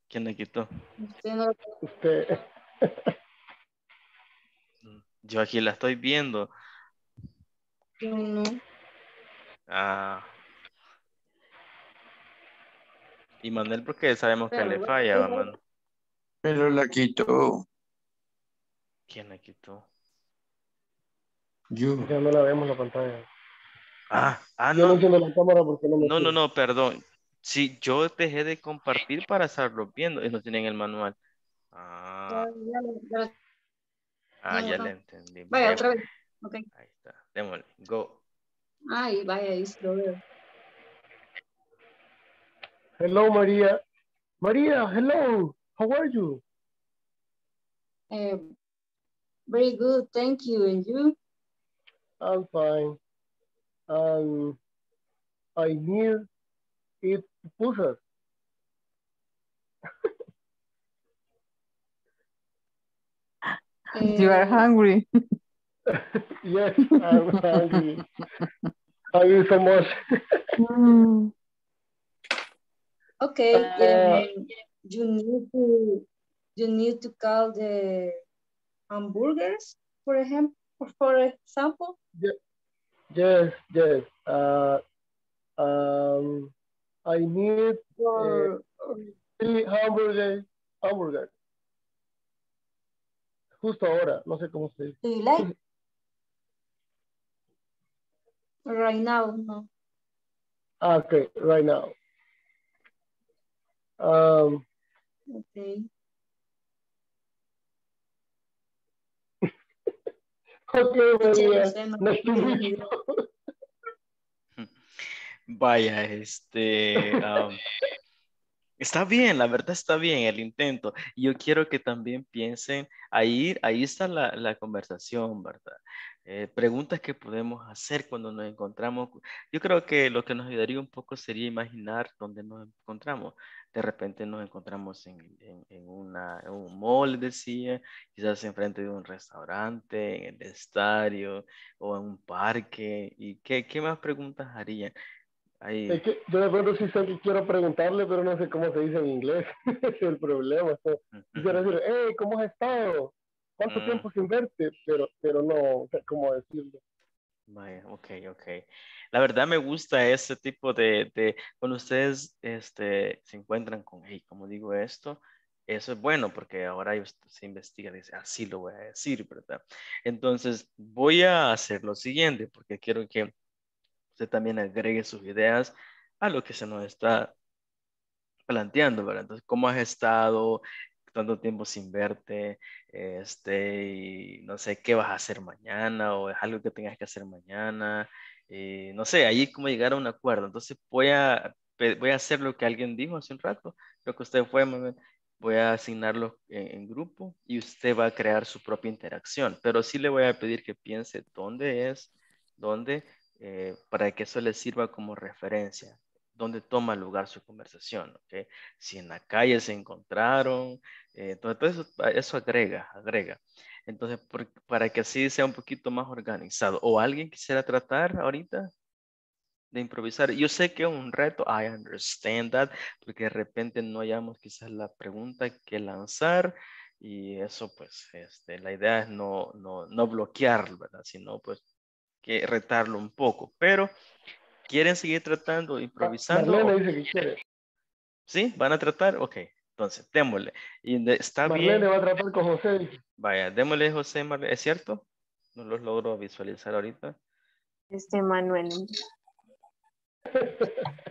A: ¿Quién la quitó?
P: Usted no lo-
B: Usted.
A: Yo aquí la estoy viendo.
P: yo no.
A: Ah. Y Manuel, porque sabemos que
P: Pero
A: le falla, Manuel.
I: Pero la quitó.
A: ¿Quién la quitó?
I: Yo.
B: Ya no la vemos la pantalla.
A: Ah, ah,
B: Yo no
A: no.
B: la cámara porque no me
A: No, no, no, perdón. Sí, yo dejé de compartir para estarlo viendo y no tienen el manual. Ah,
P: Ya, ya, ya.
A: ah,
P: ya
A: ya
P: no.
A: le entendí.
P: Vaya,
A: Vaya,
P: otra vez. Ok.
A: Ahí está. Démosle. Go.
P: Ay, vaya, ahí lo veo.
B: Hello, Maria. Maria, hello. How are you?
P: Very good, thank you. And you?
B: I'm fine. Um, I need eat pupusas.
E: You are hungry.
B: yes, I'm hungry. I you so much.
E: Mm.
P: Okay,
B: Uh,
P: um, you need to you need to call the hamburgers, for example, For example,
B: Yes, yes. Uh, um, I need uh,
P: or
B: three hamburgers. Hamburger. Justo ahora, no sé cómo se dice.
P: do you like? Right now, no.
B: Ah, okay, right now. Um,
P: Okay.
B: okay.
A: Vaya, este, am, está bien, la verdad está bien el intento. Yo quiero que también piensen, ahí, ahí está la, la conversación, ¿verdad? Eh, preguntas que podemos hacer cuando nos encontramos. Yo creo que lo que nos ayudaría un poco sería imaginar dónde nos encontramos. De repente nos encontramos en, en- en una, en un mall, decía, quizás enfrente de un restaurante, en el estadio o en un parque. ¿Y qué, qué más preguntas harían? Ahí.
B: Es que yo de pronto sí sé que quiero preguntarle, pero no sé cómo se dice en inglés. Es el problema. O sea, Quisiera decir, hey, ¿cómo has estado? ¿Cuánto
A: Mm.
B: tiempo sin verte? Pero, pero no sé cómo decirlo.
A: Vaya, ok, ok. La verdad me gusta ese tipo de, de cuando ustedes este, se encuentran con, hey, ¿cómo digo esto? Eso es bueno porque ahora se investiga, dice, así lo voy a decir, ¿verdad? Entonces voy a hacer lo siguiente porque quiero que usted también agregue sus ideas a lo que se nos está planteando, ¿verdad? Entonces, ¿cómo has estado? Tanto tiempo sin verte, este, y no sé qué vas a hacer mañana o es algo que tengas que hacer mañana, eh, no sé, ahí como llegar a un acuerdo. Entonces voy a, voy a hacer lo que alguien dijo hace un rato, creo que usted fue, voy a asignarlo en, en grupo y usted va a crear su propia interacción, pero sí le voy a pedir que piense dónde es, dónde, eh, para que eso le sirva como referencia dónde toma lugar su conversación, ¿ok? Si en la calle se encontraron, eh, entonces todo eso, eso agrega, agrega. Entonces, por- para que así sea un poquito más organizado. ¿O alguien quisiera tratar ahorita de improvisar? Yo sé que es un reto, I understand that, porque de repente no hayamos quizás la pregunta que lanzar y eso pues, este, la idea es no, no, no bloquearlo, ¿verdad? Sino pues que retarlo un poco, pero ¿quieren seguir tratando, improvisando?
B: Marlene dice que quiere.
A: ¿Sí? ¿Van a tratar? Ok, entonces démosle. Y está
B: Marlene
A: bien.
B: va a tratar con José.
A: Vaya, démosle José Marlene. ¿Es cierto? No los logro visualizar ahorita.
K: Este Manuel.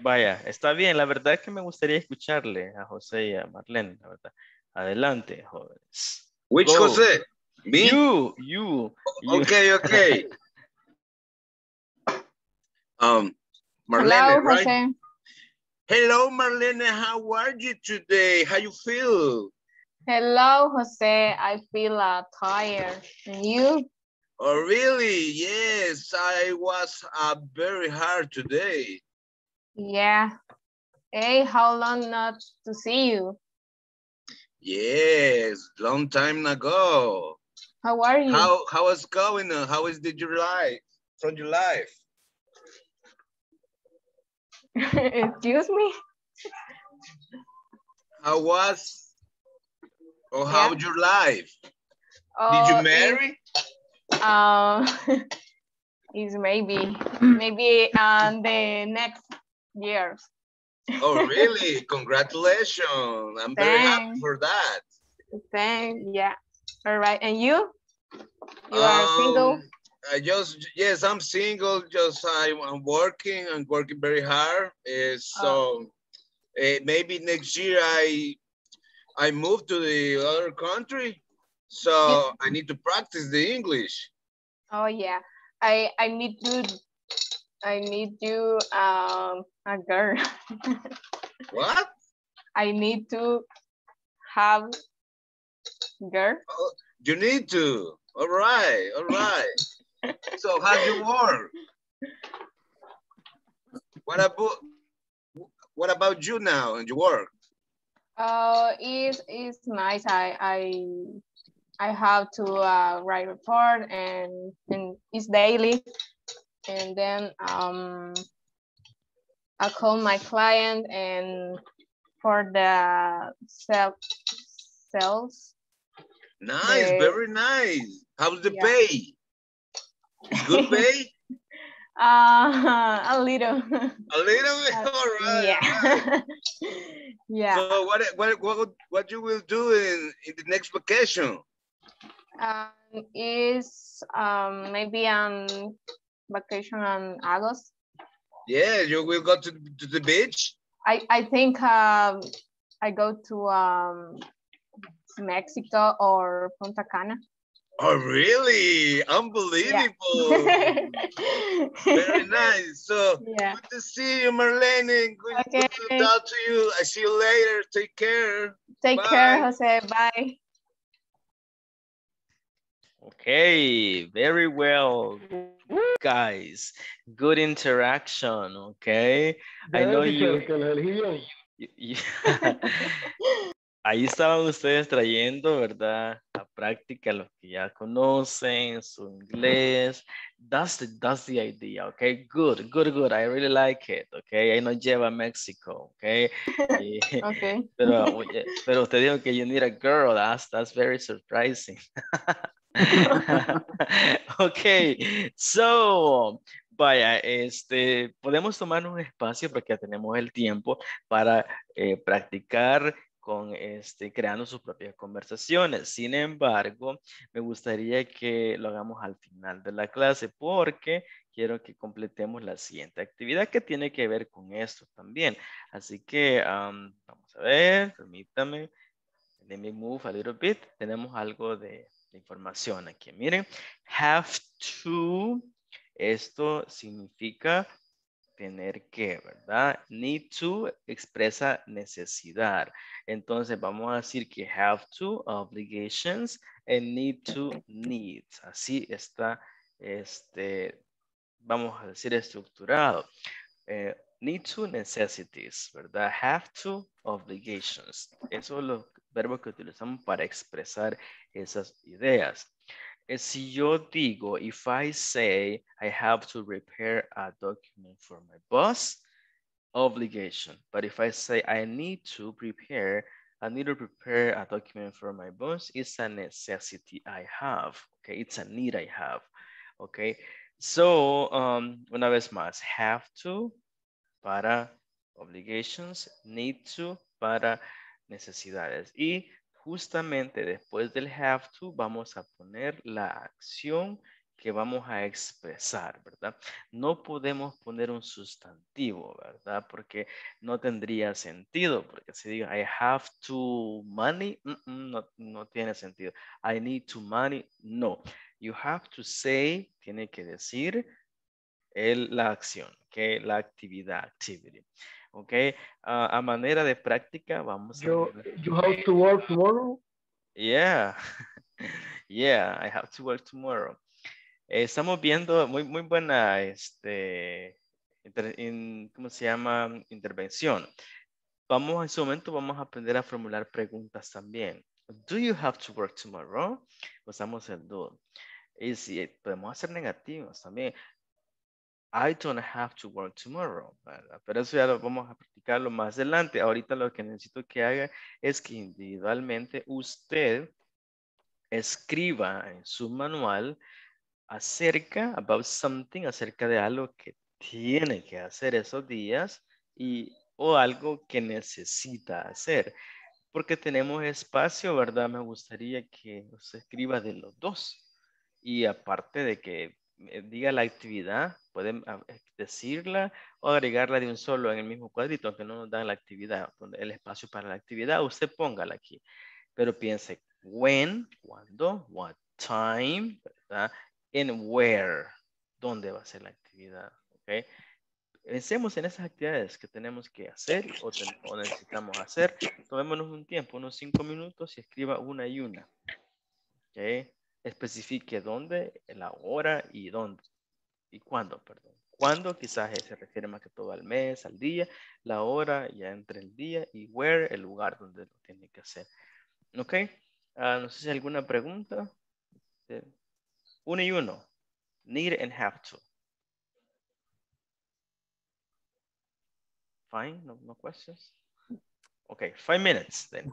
A: Vaya, está bien. La verdad es que me gustaría escucharle a José y a Marlene, la verdad. Adelante, jóvenes.
C: Which
A: Go.
C: Jose? Me?
A: You, you, you.
C: Okay, okay. um, Marlene,
K: Hello,
C: right?
K: Jose.
C: Hello, Marlene. How are you today? How you feel?
K: Hello, Jose. I feel uh, tired. And you?
C: Oh, really? Yes, I was uh, very hard today.
K: Yeah. Hey, how long not to see you?
C: Yes, long time ago.
K: How are you?
C: How how is going? How is the your life from your life?
K: Excuse me?
C: How was or how
K: Yeah.
C: your life? Did
K: Oh,
C: you marry?
K: Um, is maybe, maybe um, the next years.
C: Oh, really? Congratulations! I'm very happy for that.
K: Thank, yeah. All right. And you? You are single?
C: I just yes, I'm single. Just I, I'm working. I'm working very hard. Uh, so uh, maybe next year I I move to the other country. So I need to practice the English.
K: Oh yeah. I I need to I need you um a girl.
C: What?
K: I need to have girl.
C: You need to. All right. All right. so how do you work? What about what about you now and your work?
K: Uh it's it's nice. I I I have to uh, write report and and it's daily. And then um I call my client and for the self sales
C: Nice,
K: The-
C: very nice. How's the
K: Yeah.
C: pay? Good pay?
K: Uh, a little.
C: A little bit? All right.
K: Yeah. yeah.
C: So what, what, what, what you will do in, in the next vacation?
K: Um, is um, maybe on vacation on August.
C: Yeah, you will go to, to the beach?
K: I, I think um, I go to um, Mexico or Punta Cana.
C: Oh, really? Unbelievable. Very nice. So
K: Yeah.
C: good to see you, Marlene. Good, good to talk to you. I see you later. Take care.
K: Take
C: Bye.
K: care, Jose. Bye.
A: Okay, very well, guys. Good interaction, okay? I know you,
B: Que lo elegí bien.
A: y- Ahí estaban ustedes trayendo, ¿verdad? Práctica los que ya conocen, su inglés. That's the, that's the idea, okay? Good, good, good. I really like it, okay? Ahí nos lleva a México, okay? Y-
K: Okay.
A: pero, oye, pero usted dijo que you need a girl. That's, that's very surprising. ok, so, vaya, este, podemos tomar un espacio porque ya tenemos el tiempo para eh, practicar con este, creando sus propias conversaciones. Sin embargo, me gustaría que lo hagamos al final de la clase porque quiero que completemos la siguiente actividad que tiene que ver con esto también. Así que am, vamos a ver, permítame. Let me move a little bit. Tenemos algo de, de información aquí. Miren, have to, esto significa tener que, ¿verdad? Need to expresa necesidad. Entonces vamos a decir que have to, obligations, and need to, needs. Así está, este, vamos a decir estructurado. Eh, need to, necessities, ¿verdad? Have to, obligations. Eso es los verbos que utilizamos para expresar esas ideas. Si yo digo, if I say I have to prepare a document for my boss, obligation. But if I say I need to prepare, I need to prepare a document for my boss, it's a necessity I have. Okay, it's a need I have. Okay, so um, una vez más, have to para obligations, need to para necesidades. Y justamente después del have to vamos a poner la acción que vamos a expresar, ¿verdad? No podemos poner un sustantivo, ¿verdad? Porque no tendría sentido, porque si digo I have to money, no, no tiene sentido. I need to money, no. You have to say, tiene que decir el, la acción, ¿ok? La actividad, activity. ¿Ok? Ah, a manera de práctica, vamos a...
B: You, you have to work tomorrow?
A: Yeah, yeah, I have to work tomorrow. Eh, estamos viendo muy, muy buena, este, inter- in- ¿cómo se llama? Intervención. Vamos, en su momento vamos a aprender a formular preguntas también. Do you have to work tomorrow? Usamos el do. Y si podemos hacer negativos también. I don't have to work tomorrow. ¿verdad? Pero eso ya lo vamos a practicarlo más adelante. Ahorita lo que necesito que haga es que individualmente usted escriba en su manual acerca, about something, acerca de algo que tiene que hacer esos días y o algo que necesita hacer. Porque tenemos espacio, ¿verdad? Me gustaría que usted escriba de los dos. Y aparte de que eh, diga la actividad, pueden ah, eh, decirla o agregarla de un solo en el mismo cuadrito, aunque no nos dan la actividad, el espacio para la actividad, usted póngala aquí. Pero piense, when, cuándo, what time, ¿verdad? And where, dónde va a ser la actividad, ¿ok? Pensemos en esas actividades que tenemos que hacer o, o necesitamos hacer. Tomémonos un tiempo, unos cinco minutos y escriba una y una. ¿ok? Especifique dónde, la hora y dónde. Y cuándo, perdón. Cuándo quizás se refiere más que todo al mes, al día, la hora ya entre el día y where, el lugar donde lo tiene que hacer. ¿Ok? Ah, no sé si hay alguna pregunta. Eh, Uno y uno. Need and have to. Fine, no, no questions. Okay, five minutes then.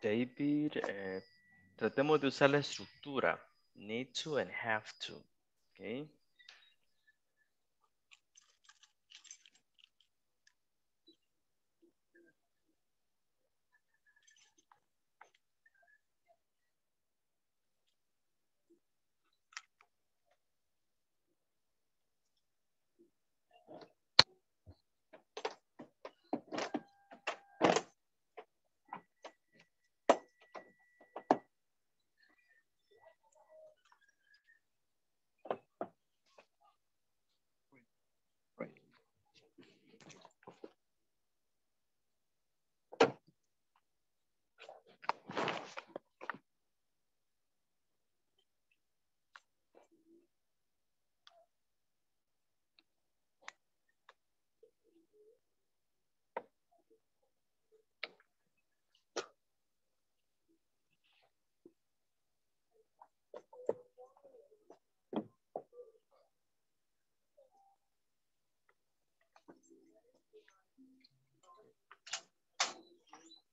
A: David, eh, tratemos de usar la estructura. Need to and have to. Okay.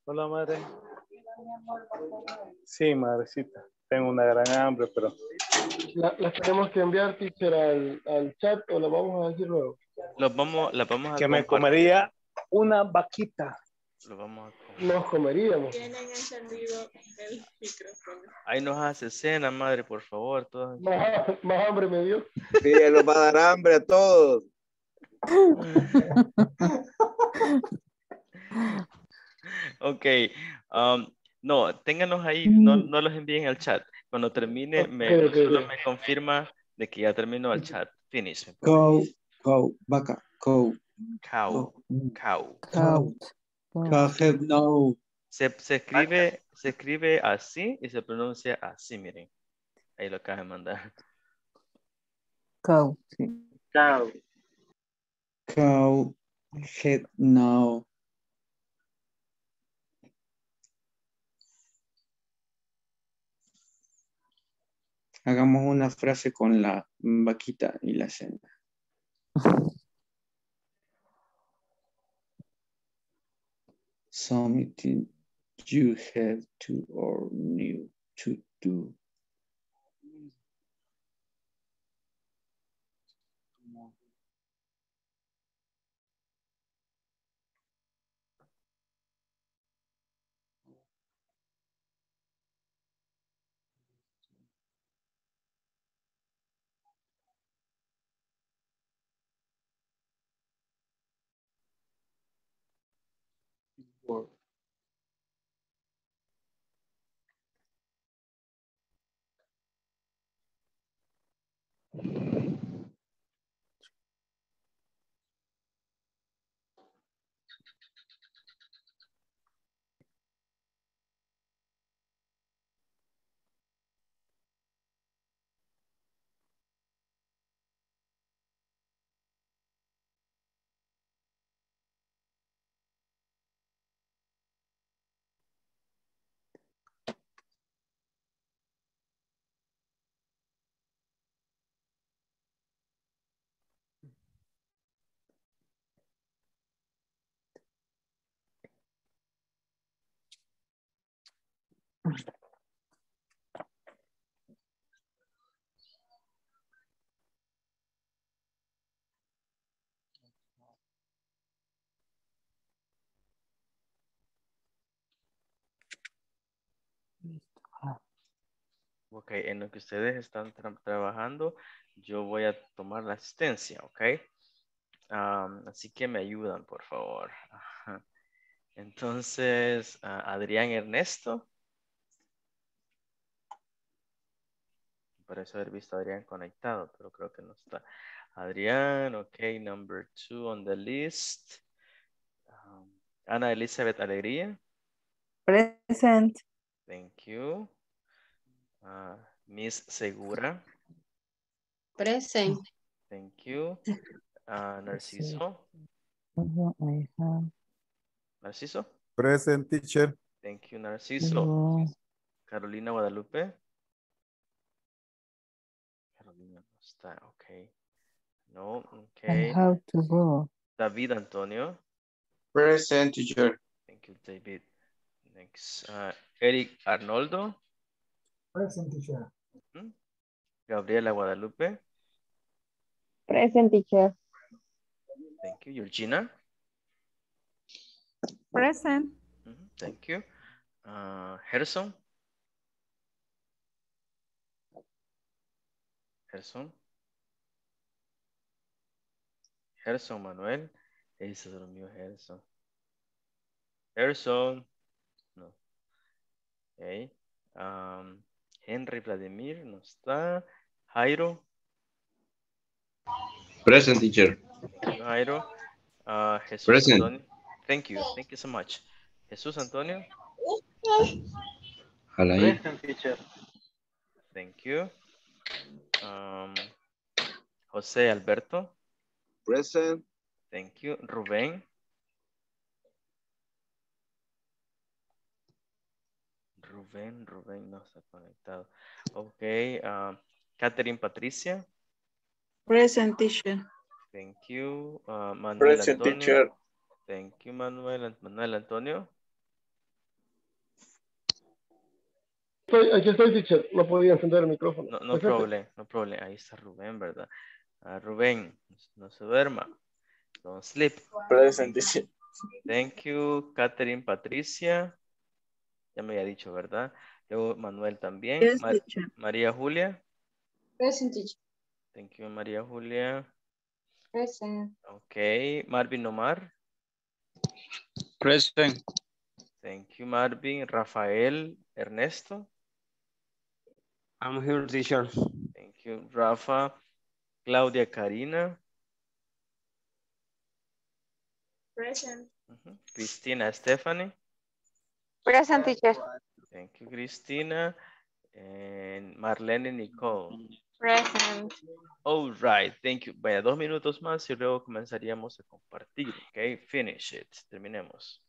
F: Hola, madre. Sí, madrecita. Tengo una gran hambre, pero
B: La- las tenemos que enviar, teacher, al, al chat o las vamos a decir luego.
A: Los vamos, las vamos a
F: que me comería una vaquita.
A: Los vamos a
B: Nos comeríamos.
R: Tienen encendido el micrófono.
A: Ahí nos hace cena, madre, por favor. Todas.
B: Más, más hambre me dio.
C: Sí, nos va a dar hambre a todos.
A: Ok. um, no, ténganos ahí, no, no los envíen al chat. Cuando termine, me, solo me confirma de que ya terminó el chat. Finish.
I: Cow, cow, vaca, cow,
A: Cow. Cow.
I: cow, cow no.
A: Se, se escribe, se escribe así y se pronuncia así, miren. Ahí lo acabo de mandar.
L: Cow, sí.
Q: Cow.
I: Cow had no. Hagamos una frase con la vaquita y la cena. Something you have to or new to do.
A: Ok, en lo que ustedes están trabajando, yo voy a tomar la asistencia, ok. Um, así que me ayudan, por favor. Entonces, uh, Adrián Ernesto. Parece haber visto a Adrián conectado, pero creo que no está. Adrián, ok, number two on the list. Um, Ana Elizabeth Alegría.
E: Present.
A: Thank you. Uh, Miss Segura.
O: Present.
A: Thank you. Uh, Narciso. Narciso.
L: Present teacher.
A: Thank you, Narciso. Carolina Guadalupe. Carolina no está, ok. No, ok.
E: I have to go.
A: David Antonio.
S: Present teacher.
A: Thank you, David. Next, uh, Eric Arnoldo.
J: Present teacher.
A: Mhm. Gabriela Guadalupe.
O: Present teacher.
A: Thank you. Georgina.
M: Present.
A: Mhm, Thank you. Uh, Gerson. Gerson. Gerson Manuel. Ese es el mío, Gerson. Gerson. No. Ok. Um, Henry Vladimir no está. Jairo.
D: Present teacher.
A: Jairo. Uh, Jesús
D: Present.
A: Antonio. Thank you. Thank you so much. Jesús Antonio.
D: Ahí.
Q: Present teacher.
A: Thank you. Um, José Alberto.
S: Present.
A: Thank you. Rubén. Rubén, Rubén no está conectado. Ok. um, Catherine Patricia.
O: Present teacher.
A: Thank you. Uh, Manuel
S: Present
A: Antonio.
S: teacher.
A: Thank you, Manuel. Manuel Antonio.
B: Estoy- aquí estoy, teacher. No podía encender el micrófono.
A: No, no problem, no problem. Ahí está Rubén, ¿verdad? Rubén, no se duerma. Don't sleep.
S: Present teacher.
A: Thank you, Catherine Patricia. Ya me había dicho, ¿verdad? Luego Manuel también.
O: Yes,
A: Ma-
O: teacher.
A: María Julia.
P: Present teacher.
A: Thank you, María Julia.
P: Present.
A: Ok, Marvin Omar.
G: Present.
A: Thank you, Marvin. Rafael Ernesto.
H: I'm here, teacher.
A: Thank you, Rafa. Claudia Karina.
R: Present.
A: Cristina Stephanie.
O: Present teacher.
A: Thank you, Cristina. And Marlene Nicole.
O: Present.
A: All right, thank you. Vaya, dos minutos más y luego comenzaríamos a compartir. Ok, finish it. Terminemos.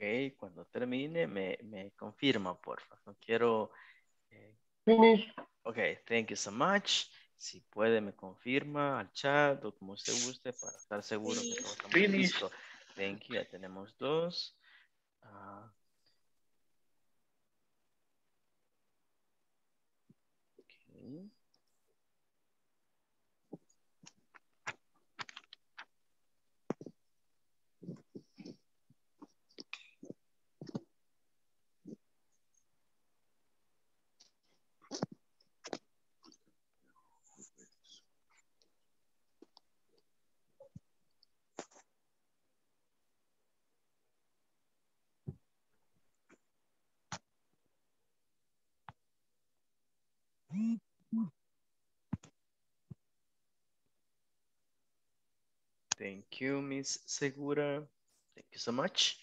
A: Ok, cuando termine me, me confirma, porfa. No quiero... eh,
B: Finish.
A: Ok, thank you so much. Si puede, me confirma al chat o como usted guste para estar seguro que todo está
Q: Finish.
A: listo. Thank you. Ya tenemos dos. Ah, okay. Thank you, Miss Segura. Thank you so much.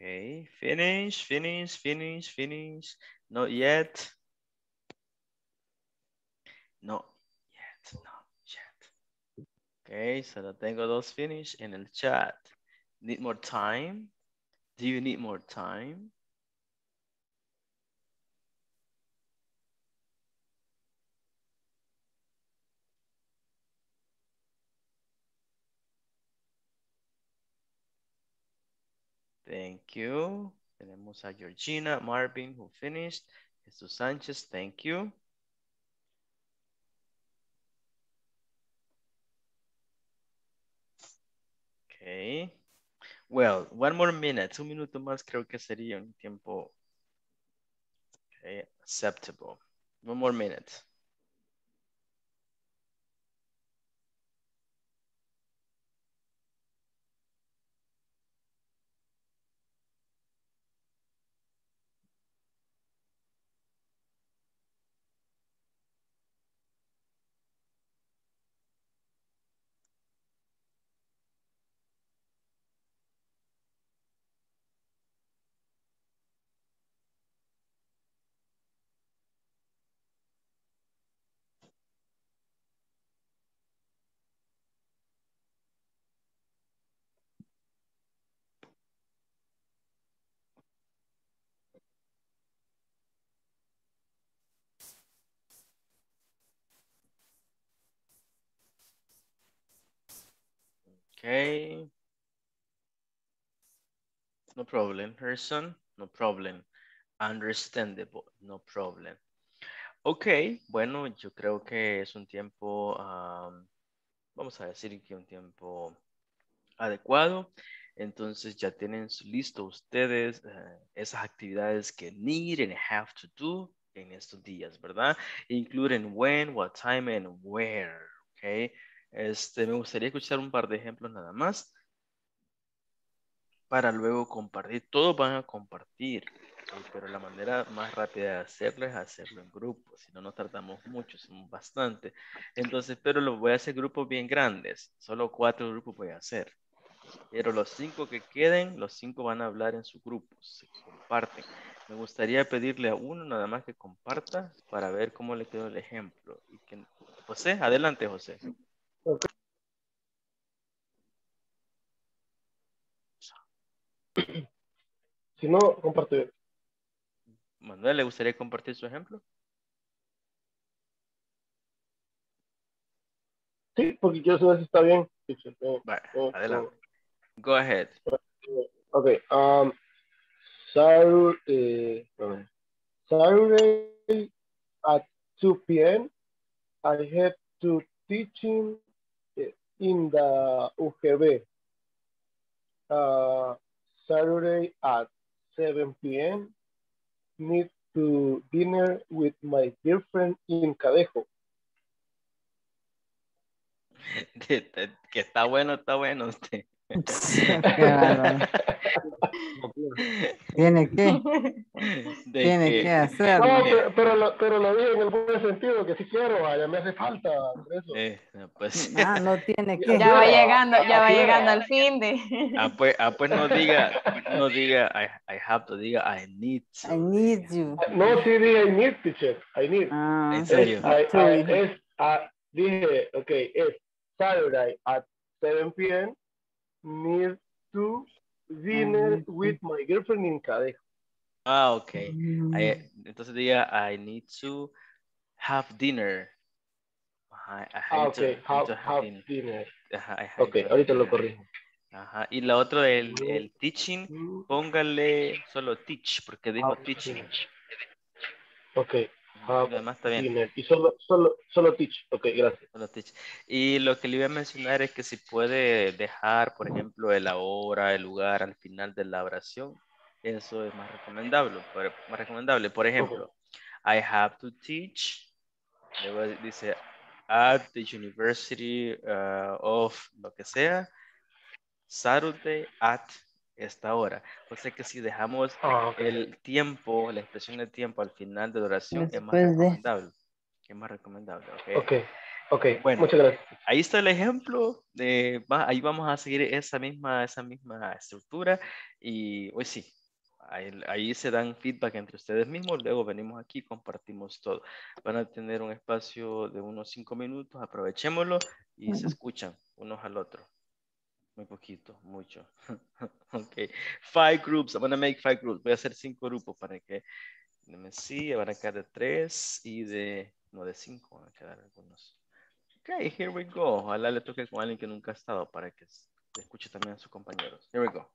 A: Okay, finish, finish, finish, finish. Not yet. No yet, not yet. Okay, solo tengo dos finish en el chat. Need more time? Do you need more time? Thank you. Tenemos a Georgina Marvin who finished. Jesus Sanchez, thank you. Okay. Well, one more minute. Un minuto más creo que sería un tiempo okay, acceptable. One more minute. Okay. No problem, person. No problem. Understandable. No problem. Ok, bueno, yo creo que es un tiempo, um, vamos a decir que un tiempo adecuado. Entonces ya tienen listo ustedes uh, esas actividades que need and have to do en estos días, ¿verdad? Incluyen when, what time, and where, ok? Este, me gustaría escuchar un par de ejemplos nada más para luego compartir. Todos van a compartir, pero la manera más rápida de hacerlo es hacerlo en grupo. Si no, nos tardamos mucho, somos bastante. Entonces, pero lo voy a hacer grupos bien grandes. Solo cuatro grupos voy a hacer. Pero los cinco que queden, los cinco van a hablar en su grupo, se comparten. Me gustaría pedirle a uno nada más que comparta para ver cómo le quedó el ejemplo. Y que... José, adelante, José.
B: Okay. Si no, compartir.
A: Manuel, ¿le gustaría compartir su ejemplo?
B: Sí, porque quiero saber si está bien.
A: Vale, adelante. Go ahead.
B: Okay. Um, Saturday, Saturday at 2 p.m. I had to teaching in the UGB. Uh, Saturday at 7 p.m. Need to dinner with my girlfriend in Cadejo.
A: que está bueno, está bueno usted.
E: Tiene que, tiene
A: que-
E: que hacerlo.
B: No, pero, pero, lo, pero lo dije en el buen sentido, que si quiero, vaya, me hace falta. eso.
A: Eh, no, pues,
E: Ah, no tiene que.
K: Ya va llegando, ya va
B: era.
K: llegando al fin de.
A: ah, pues, ah, pues no diga, no diga I, I have to, diga I need to.
E: I need you.
B: No, sí dije I need, teacher. I need.
E: Ah,
A: ¿En
B: Es,
A: serio?
B: I-
E: Sí.
B: I- es, ah, dije, ok, es Saturday at 7 p.m. Need to dinner with my girlfriend in Cadejo.
A: Ah, ok.
E: Mm.
A: I- entonces diga I need to have dinner. I
B: Ah, ok,
A: to-
B: have,
A: to
B: have
A: dinner.
B: dinner.
A: Ajá, I have
B: Ok,
A: to have
B: ahorita lo corrijo.
A: Ajá. Y la otra, el, el teaching, póngale solo teach, porque dijo
B: Have
A: teaching.
B: dinner. Ok,
A: Ujú,
B: have
A: Lo demás está bien.
B: dinner. Y solo, solo, solo teach. Ok, gracias.
A: Solo teach. Y lo que le iba a mencionar es que si puede dejar, por ejemplo, el la hora, el lugar al final de la oración, eso es más recomendable. Por, más recomendable. Por ejemplo, I have to teach, luego dice, at the University uh, of lo que sea, Saturday at esta hora. O sea que si dejamos
B: Ah, ok.
A: el tiempo, la expresión de tiempo al final de la oración, es más
E: Después de-
A: recomendable. Es más recomendable. ¿ok?
B: Ok, ok.
A: Bueno.
B: Muchas gracias.
A: Ahí está el ejemplo. De, va- ahí vamos a seguir esa misma, esa misma estructura. Y hoy sí, ahí, ahí se dan feedback entre ustedes mismos. Luego venimos aquí y compartimos todo. Van a tener un espacio de unos cinco minutos. Aprovechémoslo y se escuchan unos al otro. Muy poquito, mucho. ok. Five groups. I'm gonna make five groups. Voy a hacer cinco grupos para que. Let me see. Van a quedar de tres y de. No, de cinco van a quedar algunos. Ok, here we go. Ojalá le toque con alguien que nunca ha estado para que escuche también a sus compañeros. Here we go.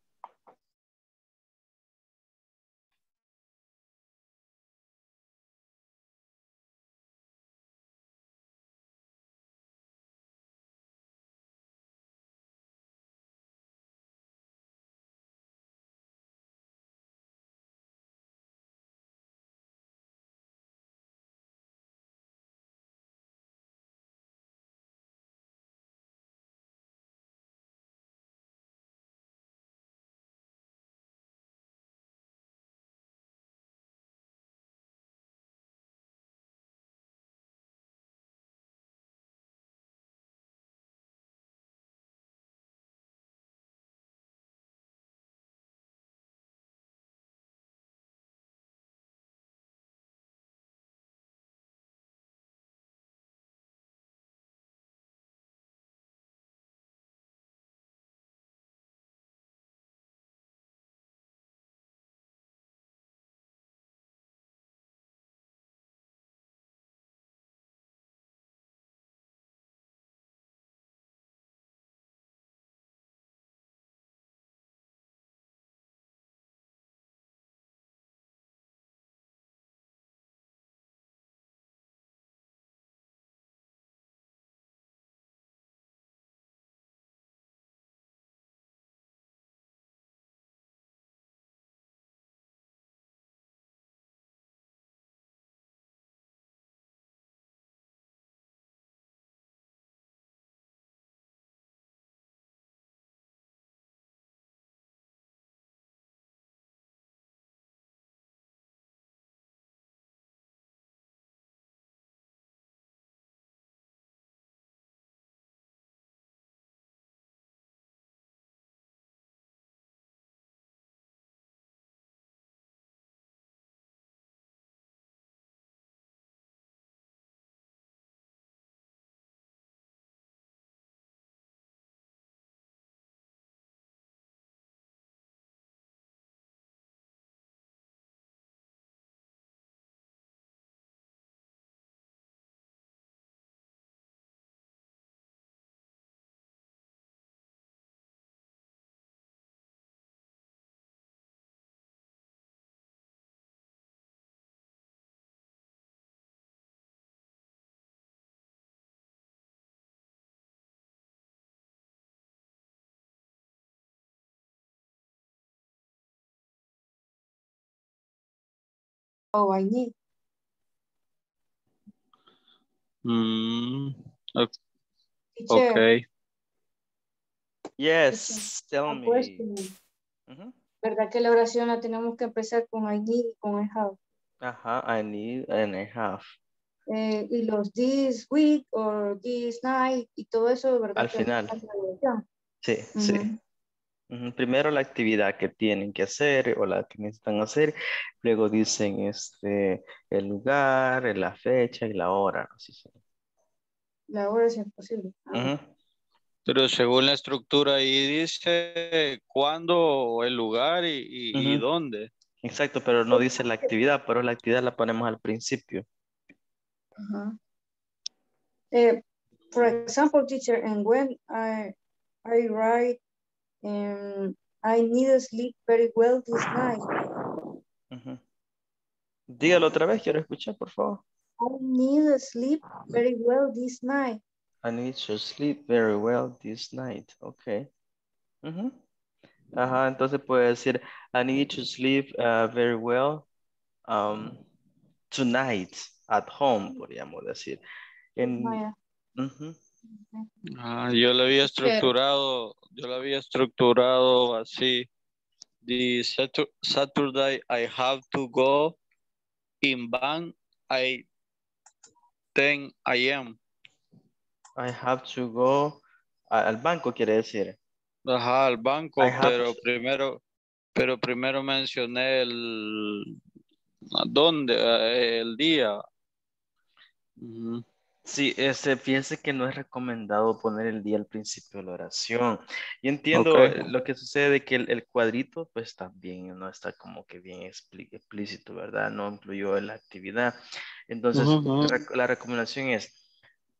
O: Oh, I need.
G: Mm, okay.
A: Yes, tell
P: A
A: me. Ujú.
P: ¿Verdad que la oración la tenemos que empezar con I need y con I have?
A: Ajá, I need and I have.
P: Eh, y los this week o this night y todo eso, ¿verdad?
A: Al final. Sí, sí.
P: Ujú.
A: Ujú, Primero la actividad que tienen que hacer o la que necesitan hacer, luego dicen este, el lugar, la fecha y la hora. Así
P: La hora es posible. Ah.
G: Pero según la estructura ahí dice cuándo, el lugar y, y- dónde.
A: Exacto, pero no dice la actividad, pero la actividad la ponemos al principio.
P: ajá. Eh, for example, teacher, and when I, I write, um, I need to sleep very well this night.
A: Ujú. Dígalo otra vez, quiero escuchar, por favor.
P: I need to sleep very well this night.
A: I need to sleep very well this night. Ok. Ujú. Ajá, entonces puede decir, I need to sleep uh, very well um, tonight at home, podríamos decir. En.
G: Ah, yo lo había estructurado, yo lo había estructurado así. The Satur- Saturday I have to go in bank I 10 a.m.
A: I have to go al banco, quiere decir.
G: Ajá, al banco, pero primero, pero primero mencioné el ¿a dónde, Eh, el día.
A: Sí, este, fíjese que no es recomendado poner el día al principio de la oración. Yo entiendo
G: Ok.
A: eh, lo que sucede de que el, el cuadrito, pues también no está como que bien expli- explícito, ¿verdad? No incluyó la actividad. Entonces,
G: ujú.
A: rec- la recomendación es,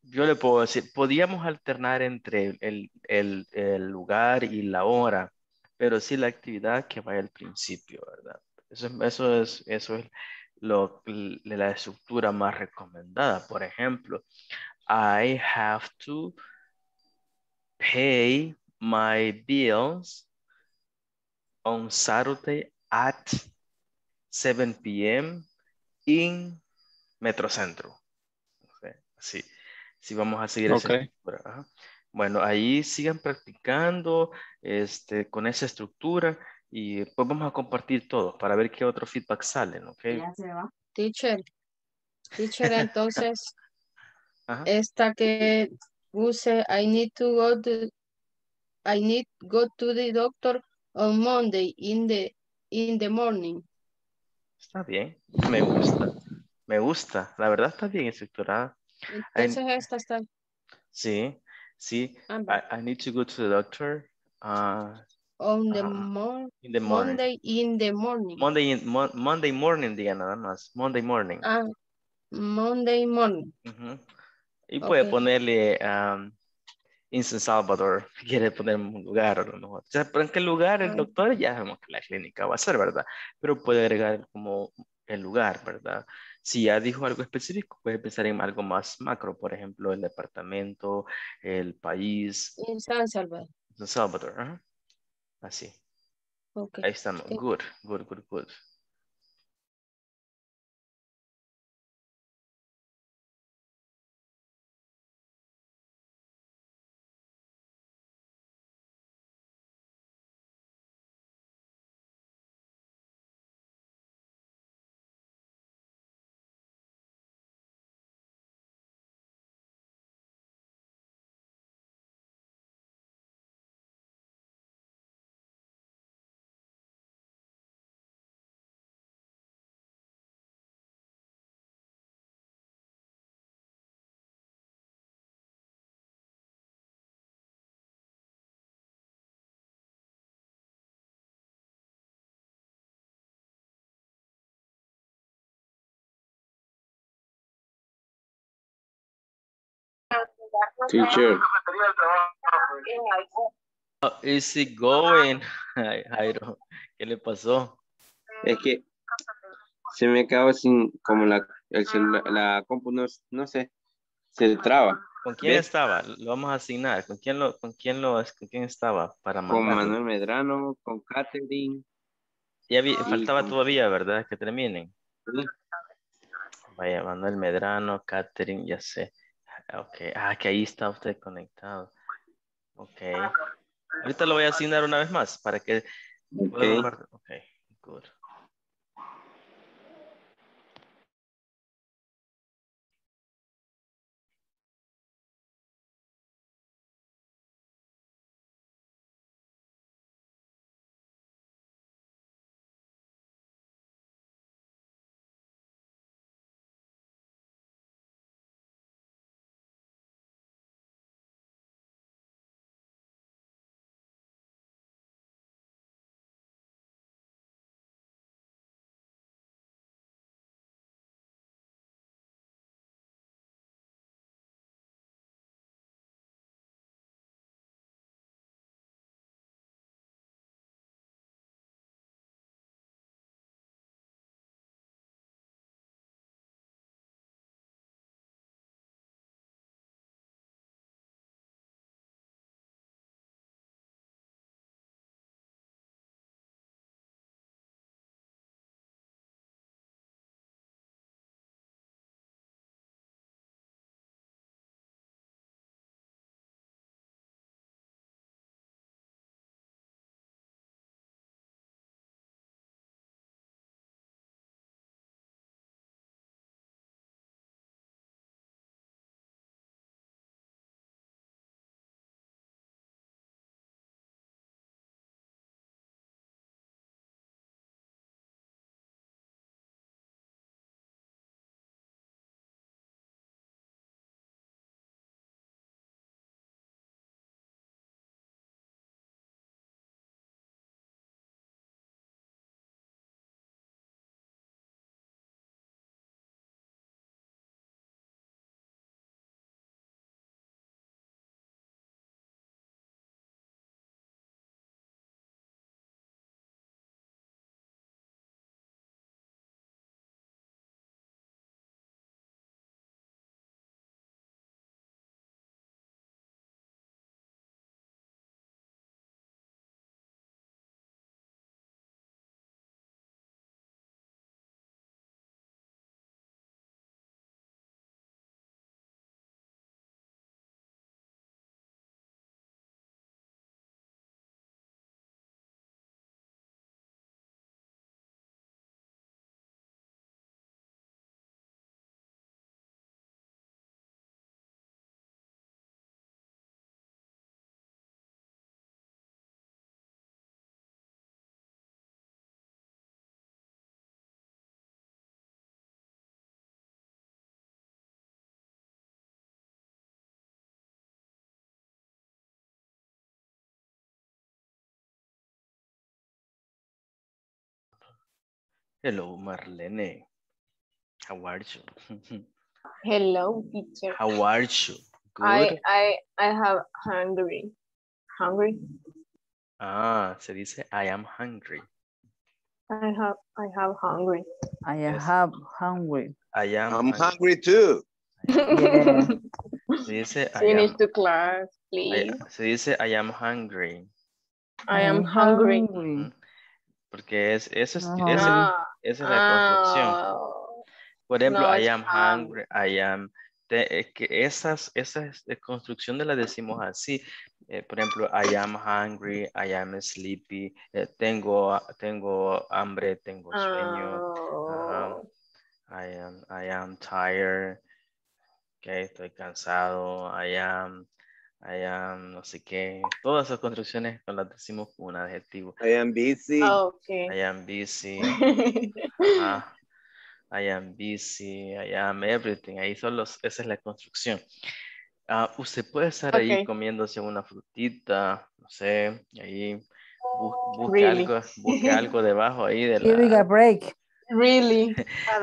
A: yo le puedo decir, podíamos alternar entre el, el- el lugar y la hora, pero sí la actividad que vaya al principio, ¿verdad? Eso, es- eso es, eso es lo, la estructura más recomendada. Por ejemplo, I have to pay my bills on Saturday at 7 p.m. in Metrocentro. Así, sí vamos a seguir esa
G: Ok.
A: estructura. ajá. Bueno, ahí sigan practicando este, con esa estructura y pues vamos a compartir todo para ver qué otro feedback salen, ¿ok?
T: Teacher, teacher, entonces,
A: Ajá.
T: esta que use, I need to go to, I need go to the doctor on Monday in the, in the morning.
A: Está bien, me gusta, me gusta, la verdad está bien estructurada. I-
T: Entonces esta está,
A: sí, sí,
T: Ah,
A: I, I need to go to the doctor uh,
T: on the
A: in the morning.
T: Monday in the morning.
A: Monday, in- Mon- Monday morning, diga nada más, Monday morning.
T: Ah, Monday morning.
A: Y puede ponerle um, in San Salvador, quiere poner un lugar a lo mejor. O sea, pero en qué lugar el
T: Ah.
A: doctor ya sabemos que la clínica va a ser, ¿verdad? Pero puede agregar como el lugar, ¿verdad? Si ya dijo algo específico, puede pensar en algo más macro, por ejemplo, el departamento, el país,
T: In San Salvador.
A: San Salvador. ajá. Así.
T: Ok.
A: Ahí estamos.
T: Thank- eh,
A: Good, good, good, good.
S: Teacher,
A: How is it going, Jai- Jairo? ¿Qué le pasó?
H: Es que se me acaba sin, como la, el celular- la compu, no, no sé, se traba.
A: ¿Con quién
H: ¿Ve?
A: estaba? Lo vamos a asignar. ¿Con quién lo, con quién lo, con quién estaba para
H: Con
A: mandarlo?
H: Manuel Medrano, con Catherine.
A: Ya vi- faltaba
H: con-
A: todavía, ¿verdad? Que terminen.
H: Sí.
A: Vaya, Manuel Medrano, Catherine, ya sé. Ok, ah, que ahí está usted conectado. Ok. Ahorita lo voy a asignar una vez más para que pueda
H: Ok.
A: compartir. Ok, good. Hello, Marlene. How are you?
K: Hello, teacher.
A: How are you? Good.
K: I, I, I have hungry. Hungry?
A: Ah, se dice I am hungry.
K: I have, I have hungry.
E: I
A: Yes.
E: have hungry.
A: I am
S: I'm
A: hungry.
S: hungry too.
E: Yeah.
A: Se dice I
K: Finish
A: am,
K: the class,
A: I-
K: please.
A: se dice I am hungry.
K: I am hungry.
E: hungry.
A: Porque es, eso es,
K: Ah,
A: esa es la construcción.
K: ah,
A: Por ejemplo,
K: no,
A: I am hungry, I am. te- es que esas, esas de construcción de las decimos así. Eh, por ejemplo, I am hungry, I am sleepy, eh, tengo, tengo hambre, tengo sueño.
K: oh,
A: I am, I am tired. Okay, estoy cansado. I am, I am, no sé qué. Todas esas construcciones nos las decimos con un adjetivo.
S: I am busy.
K: okay.
A: I am busy. Ajá. I am busy, I am everything. Ahí son los, esa es la construcción. Ah, usted puede estar ahí comiéndose una frutita, no sé, ahí bu- busque
K: Really?
A: algo, busque algo debajo ahí de
E: Giving a break.
K: Really?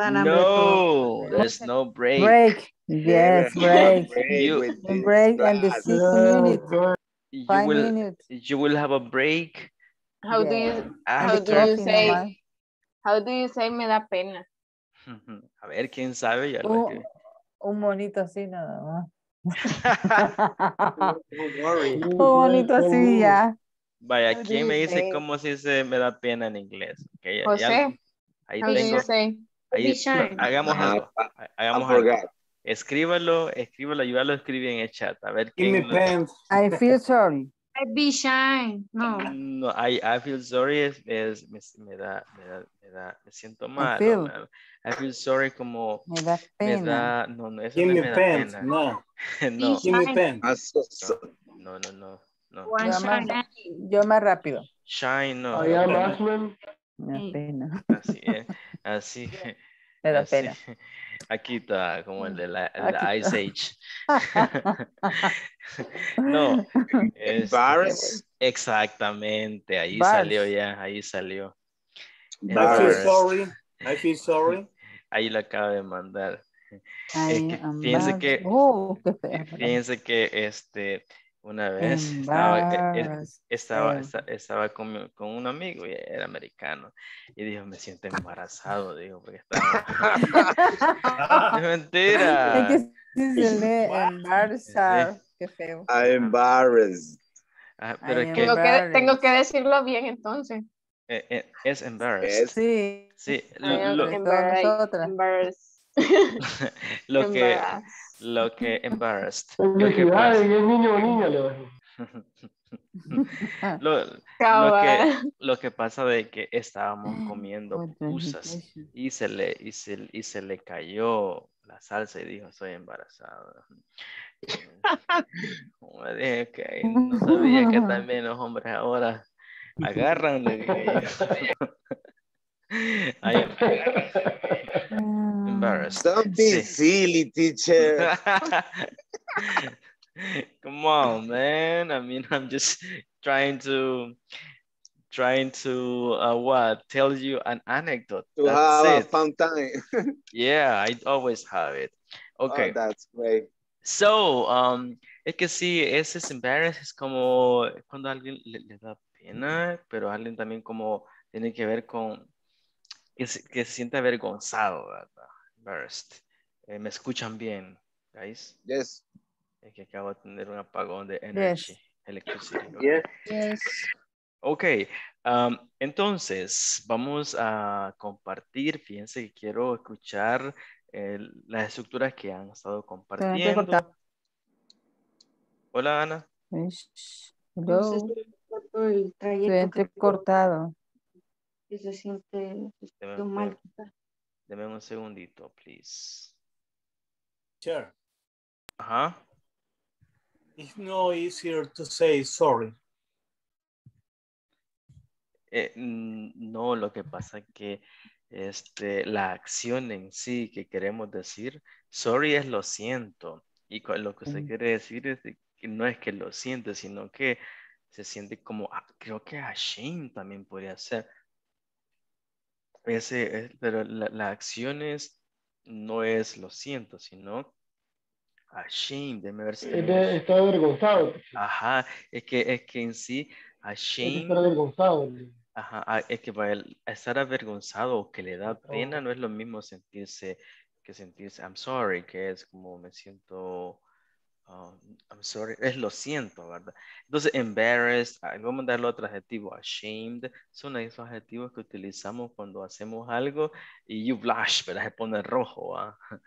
A: No, there's no break.
E: Break. Yes, break.
A: You,
E: Break and the six minutes.
A: you
E: Five
A: will,
E: minutes.
A: you will have a break.
K: How do
E: Yeah.
K: you,
A: Ah,
K: how do you say, how do you say me da pena?
A: A ver, quién sabe. Ya lo
E: Un,
A: escribí.
E: un monito así nada más.
S: Don't worry.
E: Un bonito así ya.
A: Vaya,
K: do
A: ¿quién me
K: you
A: dice cómo se dice me da pena en inglés? Ok, ya- ya-
K: José,
A: ahí tengo. Ahí, hagamos
S: Ah,
A: algo.
S: I- I
A: Hagamos algo. Escríbalo, escríbalo, yo ya lo escribí en el chat. A ver
L: Give me
A: quién. lo-.
E: I feel sorry.
P: I be shy. No.
A: No, I, I feel sorry es, es- me, me da, me da, me da, me siento mal.
E: feel.
A: I, I feel sorry como
E: Me da
A: me
E: pena.
A: da, no, no, eso
F: Give
A: no
F: me
A: me da
F: pen.
A: pena.
F: No.
A: no,
F: Give me pen.
A: no, no, no, no.
P: One
E: Yo más, yo más rápido.
A: Shine, no.
B: I am
A: no,
B: Ashman.
E: Me da pena.
A: Así, eh, así.
E: Me da
A: así.
E: pena.
A: Aquí está, como el de la, de Ice Age. no. este,
S: Embarrassed.
A: exactamente, ahí
E: Bars.
A: salió ya, ahí salió.
F: I feel sorry. I feel sorry.
A: Ahí lo acabo de mandar. Es que
E: am
A: fíjense que,
E: Oh,
A: fíjense que este, una vez estaba, eh, eh,
E: Embarrassed.
A: estaba, esta- estaba con, mi- con un amigo y era americano y dijo, me siento embarazado, dijo, porque estaba... es mentira.
E: Es que se lee embarazar. Qué feo.
S: I embarrassed.
A: Ah, pero
E: I
A: que
K: Tengo que,
E: embarrassed.
K: tengo que decirlo bien entonces.
A: eh, eh, es embarrassed.
E: Sí.
A: Sí, lo, lo-
K: embarrassed.
A: lo que,
K: Embarrassed.
A: lo que embarrassed. Lo que pasa.
B: es niño o niña.
A: Lo, lo que, lo que pasa de que estábamos comiendo
E: presentation.
A: y se le, y se, y se le cayó la salsa y dijo, soy embarazada. Como dije, "Ok, no sabía que también los hombres ahora agarran. le dije yo. Ay, embarrassed.
S: Don't be silly, teacher.
A: Come on, man. I mean, I'm just trying to trying to uh, what tell you an anecdote.
S: To
A: That's
S: have a fun time.
A: Yeah, I always have it. Okay.
S: Oh, that's great.
A: So, um, es que sí, ese es embarrassed, es como cuando a alguien le, le da pena, pero alguien también como tiene que ver con que se, que se siente avergonzado, ¿verdad? Embarrassed. Eh, ¿Me escuchan bien, guys?
S: Yes.
A: Es que acabo de tener un apagón de energy, electricity. ok.
Q: Yes.
T: Yes.
A: Ok, um, entonces vamos a compartir. Fíjense que quiero escuchar eh, las estructuras que han estado compartiendo. Hola, Ana.
E: Hello.
P: sé si es por el
E: Se
P: trayecto que,
E: entrecortado.
P: se siente, mal.
A: Deme un segundito, please.
F: Sure.
A: Ajá.
F: It's no easier to say sorry.
A: Eh, mm, no, lo que pasa es que este, la acción en sí que queremos decir, sorry es lo siento. Y lo que usted
E: Mm.
A: quiere decir es de que no es que lo siente, sino que se siente como, ah, creo que ashamed también podría ser. Ese, es- pero la, la acción es, no es lo siento, sino ashamed. Déjeme ver si
B: Es
A: tenemos-
B: de- Está avergonzado.
A: Ajá, es que, es que en sí,
B: de
A: ashamed.
B: estar avergonzado.
A: Ajá, ah, es que para el estar avergonzado o que le da pena no es lo mismo sentirse que sentirse I'm sorry, que es como me siento um, I'm sorry, es lo siento, ¿verdad? Entonces, embarrassed, vamos a darle otro adjetivo, ashamed, son esos adjetivos que utilizamos cuando hacemos algo y you blush, ¿verdad? Se pone rojo, ¿ah?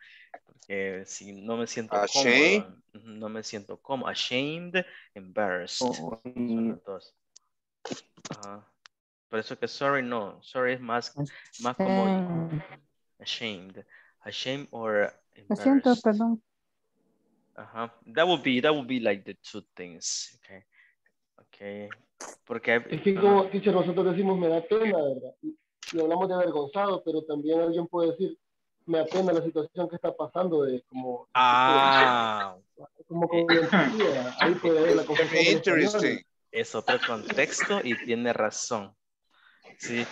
A: Porque si no me siento
S: Ashamed.
A: cómodo, no me siento cómodo, ashamed, embarrassed,
I: Oh,
A: son los dos. Por eso que sorry no, sorry es más, más como
E: Ashamed.
A: ashamed, or
E: Lo siento,
A: embarrassed.
E: perdón.
A: Ajá. That would be, that would be like the two things, okay, okay, porque
B: Es que como teacher, nosotros decimos me da pena, ¿verdad? Y, hablamos de avergonzado, pero también alguien puede decir me da pena la situación que está pasando de como
A: ah,
B: como con empatía. Ahí puede haber la confusión
A: es otro contexto y tiene razón. Sí,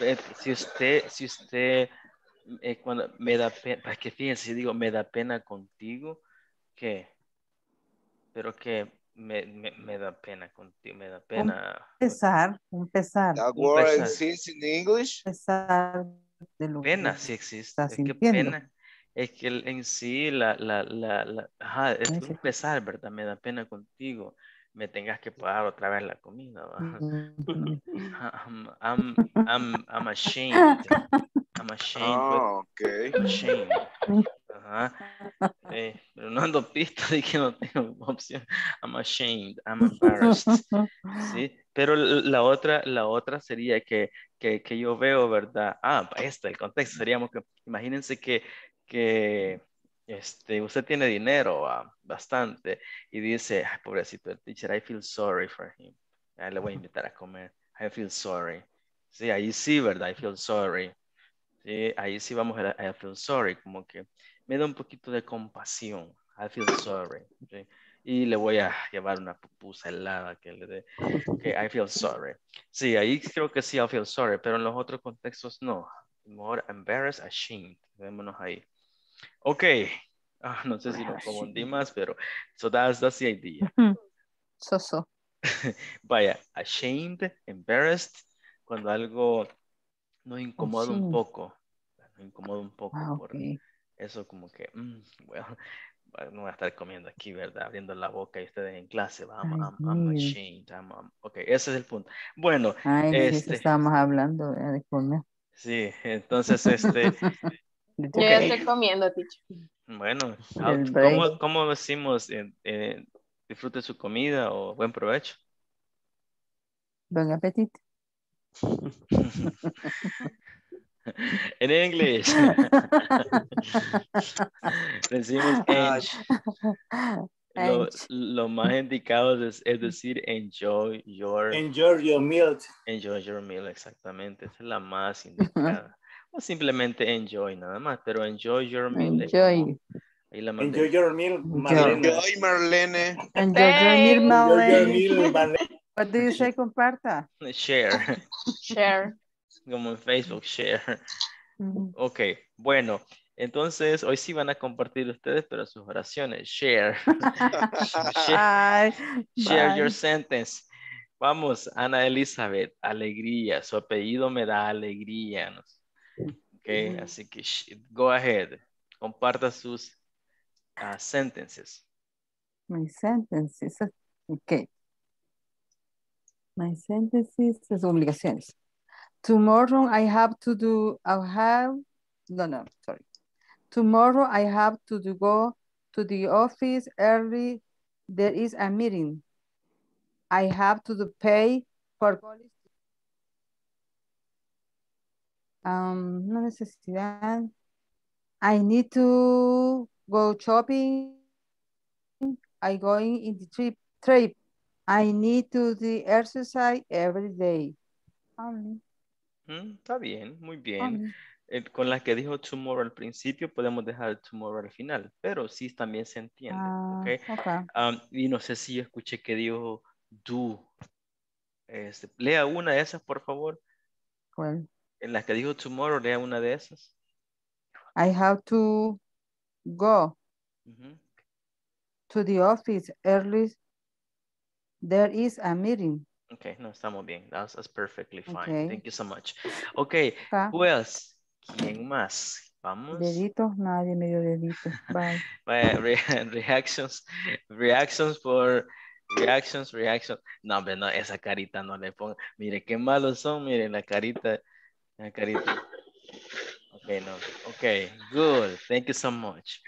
A: eh, si usted, si usted, eh, cuando me da pena, es que fíjense, si digo me da pena contigo, ¿qué? Pero que me, me, me da pena contigo, me da pena.
E: Pesar.
S: That
A: Un
S: word exists in English.
E: Pesar de lo
A: Pena
E: que
A: sí existe. Es que
E: sintiendo.
A: pena, es que en sí la, la, la, la- ajá, es un pesar, ¿verdad? Me da pena contigo. Me tengas que pagar otra vez la comida. I'm, I'm, I'm, I'm ashamed. I'm ashamed.
S: Oh, okay.
A: Ashamed. Ajá. Eh, pero no ando pista de que no tengo opción. I'm ashamed, I'm embarrassed. ¿sí? Pero la otra, la otra sería que, que, que yo veo, ¿verdad? Ah, este, el contexto seríamos que, imagínense que, que este, usted tiene dinero, ah, bastante, y dice, Ay, pobrecito el teacher, I feel sorry for him. Ya le voy a invitar a comer. I feel sorry. Sí, ahí sí, ¿verdad? I feel sorry. Sí, ahí sí vamos a I feel sorry, como que me da un poquito de compasión. I feel sorry. ¿sí? Y le voy a llevar una pupusa helada que le dé. Ok, I feel sorry. Sí, ahí creo que sí, I feel sorry, pero en los otros contextos no. More embarrassed, ashamed. Vémonos ahí. Ok. Ah, no sé si lo confundí más, pero so that's, that's the idea.
E: So, so.
A: Vaya, ashamed, embarrassed, cuando algo nos incomoda un poco. Nos incomoda un poco
E: Ah,
A: por. Eso como que, mm, bueno, no voy a estar comiendo aquí, ¿verdad? Abriendo la boca y ustedes en clase, va, I'm, I'm- I'm ashamed. I'm- I'm- ok, ese es el punto. Bueno,
E: Ay,
A: este,
E: estábamos hablando ¿verdad? de comer.
A: sí, entonces, este,
K: Yo ya estoy comiendo, teacher.
A: bueno. ¿cómo, cómo decimos eh, eh, disfrute su comida o buen provecho?
E: Buen apetito.
A: En English. Decimos enj. Lo, lo más indicado es, es decir enjoy your
F: Enjoy your meal.
A: enjoy your meal exactamente esa es la más indicada o simplemente enjoy nada más pero enjoy your meal
E: Enjoy.
A: ahí la.
F: Enjoy your meal. Marlene.
S: Enjoy, Marlene.
E: Enjoy your meal, Marlene. What do you say, comparta?
A: share
K: Share.
A: Como en Facebook share
E: Ujú.
A: ok bueno entonces hoy sí van a compartir ustedes pero sus oraciones share share, your sentence vamos Ana Elizabeth alegría su apellido me da alegría ¿no? Ok, así que go ahead. Comparta sus ah, sentences.
E: My sentences. Okay. My sentences, sus obligaciones. Tomorrow I have to do, I have, no, no, sorry. Tomorrow I have to do, go to the office early. There is a meeting. I have to do pay for. Um, no necesidad. I need to go shopping. I going in the trip trip. I need to do exercise every day. Only,
A: Mm, está bien, muy bien.
E: only.
A: Eh, con la que dijo tomorrow al principio, podemos dejar tomorrow al final, pero sí también se entiende.
E: Ah.
A: Um, y no sé si yo escuché que dijo do. Este, lea una de esas, por favor.
E: Well,
A: En la que dijo tomorrow, lea una de esas.
E: I have to go to the office early. There is a meeting.
A: Ok, no, estamos bien. That's, that's perfectly fine.
E: Okay.
A: Thank you so much. Ok,
E: Acá,
A: who else? ¿Quién más? Vamos.
E: dedito, nadie me dio dedito. Bye.
A: Re- reactions, reactions por reactions, reactions. No, hombre, no, esa carita no le pongo. Mire, qué malos son, mire, la carita, la carita. Ok, no. Ok, good. Thank you so much.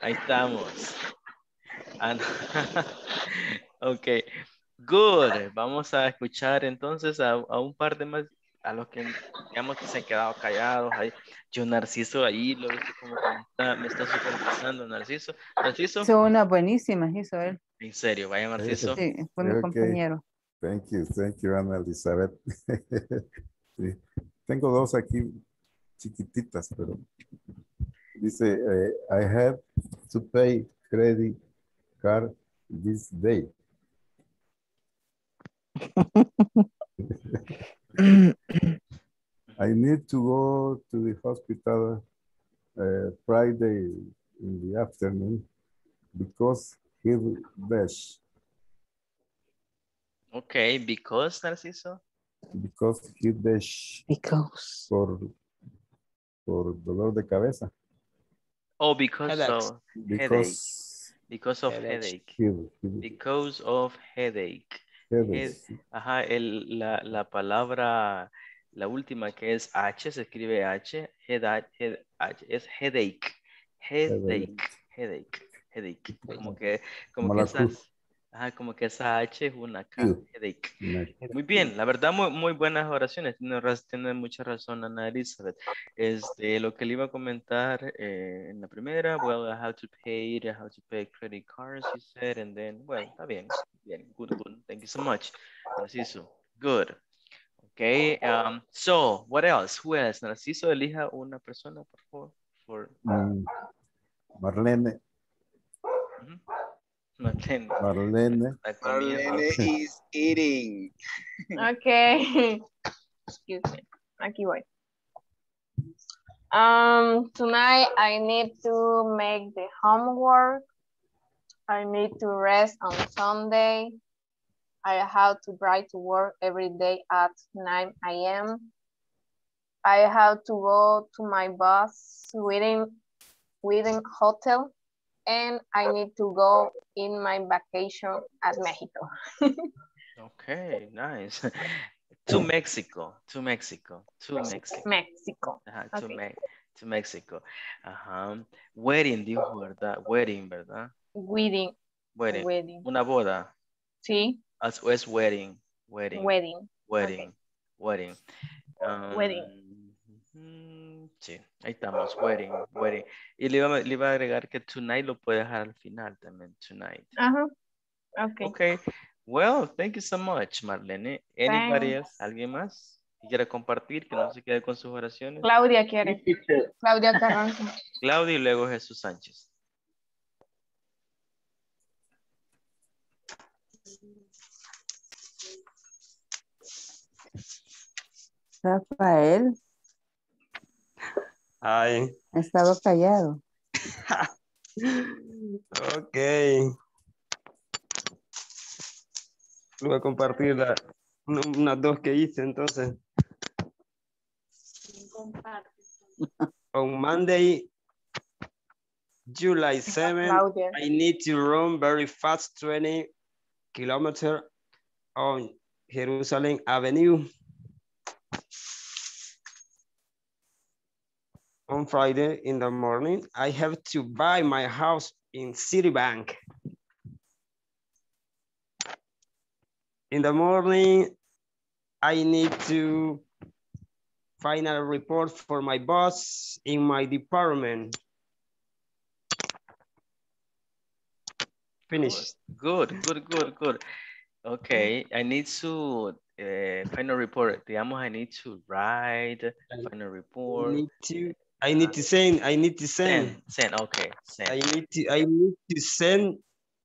A: Ahí estamos. Ah, no. ok, good. Vamos a escuchar entonces a, a un par de más, a los que digamos que se han quedado callados ahí. Yo, Narciso, ahí lo he visto como que me está, me está supervisando, Narciso. Narciso,
E: Son unas buenísimas, hizo él.
A: en serio, vaya Narciso.
E: Sí, fue mi
L: Okay.
E: compañero.
L: Thank you, thank you, Ana Elizabeth. Sí. Tengo dos aquí chiquititas, pero dice, eh, I have to pay credit card this day. I need to go to the hospital uh, Friday in the afternoon because he dash,
A: Ok, because, Narciso.
L: because he dash
E: Because.
L: por, por dolor de cabeza.
A: Oh, because
H: Headaches.
A: of headache.
L: Because
A: Because of
H: Headaches.
A: headache.
L: he, he,
A: Because of headache. Ajá, el, la, la palabra, la última que es H, se escribe H, head, head- H, es headache. Headache. Headache. headache. Como que, como
L: Como
A: que
L: la
A: esas, ajá, como que esa H es una K, Muy bien, la verdad, muy, muy buenas oraciones. Tiene, tiene mucha razón, Ana Elizabeth. Este, lo que le iba a comentar eh, en la primera, well, have to pay, have to pay credit cards, you said, and then, well, está bien, bien, good, good. Thank you so much, Narciso. Good. Okay, um, so, what else? Who else? Narciso, elija una persona, por favor. For,
L: Mm, Marlene.
A: Marlene.
L: Marlene,
S: Marlene is eating.
K: Okay. Excuse me. Aquí voy. Um, tonight I need to make the homework. I need to rest on Sunday. I have to drive to work every day at 9 a.m. I have to go to my bus waiting, waiting hotel and I need to go in my vacation at Mexico.
A: Okay, nice. to Mexico, to Mexico, to Mexico.
K: Mexico.
A: Ajá, to,
K: Okay.
A: Me- to Mexico. Ajá. Wedding, dijo, ¿verdad? Wedding, ¿verdad?
K: Wedding.
A: Wedding.
K: Wedding.
A: Una boda.
K: Sí,
A: As- o es wedding. Wedding.
K: wedding.
A: Wedding. Wedding.
K: Wedding.
A: Um, sí, ahí estamos. Wedding. Wedding. Y le iba, le iba a agregar que tonight lo puede dejar al final también. Tonight.
K: Ajá. Okay.
A: Okay. Well, thank you so much, Marlene. Anybody
K: Thanks.
A: else? ¿Alguien más? que quiera compartir, que no se quede con sus oraciones.
K: Claudia quiere. Claudia Carranza.
A: Claudia y luego Jesús Sánchez.
H: Hi.
E: Rafael, ha estado callado.
H: Ok. Voy a compartir la- una- unas dos que hice entonces. On Monday, July 7,
K: Claudia.
H: I need to run very fast 20 kilometers on Jerusalem Avenue. On Friday in the morning, I have to buy my house in Citibank. In the morning, I need to final report for my boss in my department. Finished.
A: Good, good, good, good. Okay, I need to uh, final report. Digamos, I need to write final
H: I
A: report.
H: need to, I need to send, I need to send.
A: Send, send, okay, send.
H: I need to, I need to send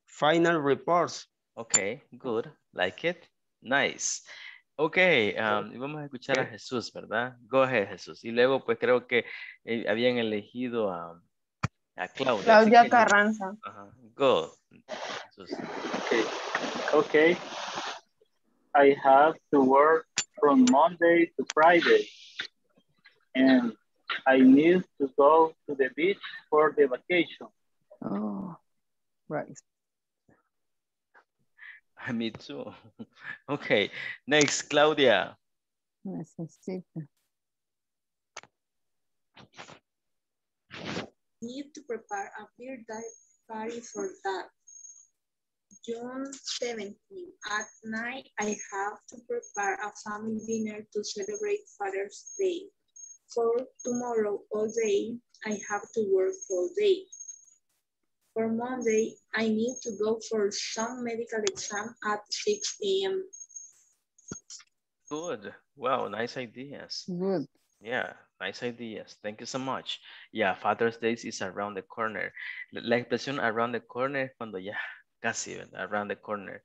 H: final reports.
A: Okay, good. Like it. Nice. Okay, um, y vamos a escuchar a Jesús, ¿verdad? Go ahead, Jesús. Y luego, pues creo que eh, habían elegido a, a Claudia. así
K: Claudia
A: que-
K: Carranza.
A: Go. Jesús.
Q: Okay. Okay. I have to work from Monday to Friday. And I need to go to the beach for the vacation.
E: Oh, right.
A: Me too. Okay, next, Claudia.
E: Necesita.
R: Need to prepare a birthday party for that. June 17. At night, I have to prepare a family dinner to celebrate Father's Day. For tomorrow all day, I have to work all day. For Monday, I need to go for some medical exam at 6 a.m.
A: Good. Wow, nice ideas.
E: Good.
A: Yeah, nice ideas. Thank you so much. Yeah, Father's Day is around the corner. La la expresión around the corner es cuando ya casi ¿verdad? around the corner,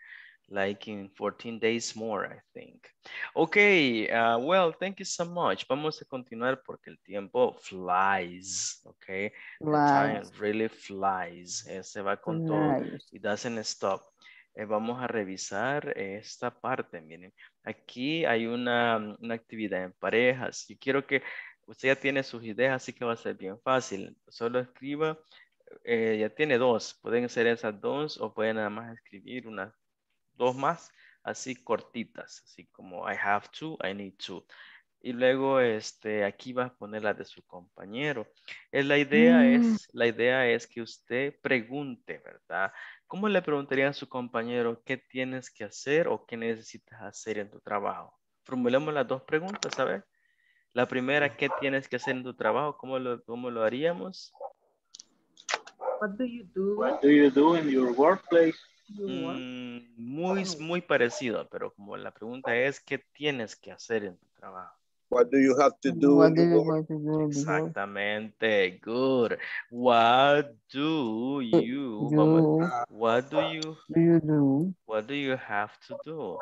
A: like in 14 days more, I think. Okay, uh, well, thank you so much. Vamos a continuar porque el tiempo flies, okay? The time
E: Flies.
A: really flies. Eh, se va con todo.
E: Flies.
A: It doesn't stop. Eh, vamos a revisar esta parte, miren. Aquí hay una, una actividad en parejas. Yo quiero que usted ya tiene sus ideas, así que va a ser bien fácil. Solo escriba, eh, ya tiene dos. Pueden ser esas dos o pueden nada más escribir unas dos más, así cortitas, así como I have to, I need to. y luego este, aquí va a poner la de su compañero. Es, la, idea
E: Mm.
A: es, la idea es que usted pregunte, ¿verdad? ¿Cómo le preguntaría a su compañero qué tienes que hacer o qué necesitas hacer en tu trabajo? Formulemos las dos preguntas, a ver. La primera, ¿qué tienes que hacer en tu trabajo? ¿Cómo lo, cómo lo haríamos?
M: What do you do?
Q: What do you do in your workplace?
A: Mm, muy, muy parecido, pero como la pregunta es, ¿qué tienes que hacer en tu trabajo?
S: What do you have to do?
E: What
S: in
E: do you want to do
A: Exactamente, good. What do you,
E: you
A: what do you,
E: do you do?
A: what do you have to do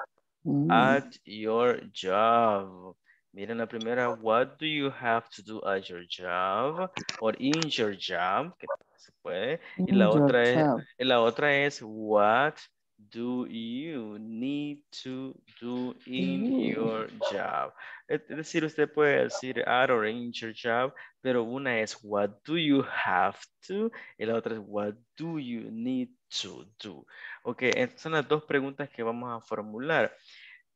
E: Mm.
A: at your job? Miren la primera, what do you have to do at your job or in your job? Que se puede. Y la otra es, y la otra es, what do you need to do in
E: Mm.
A: your job? Es es decir, usted puede decir at or in your job, pero una es what do you have to y la otra es what do you need to do. Ok, estas son las dos preguntas que vamos a formular.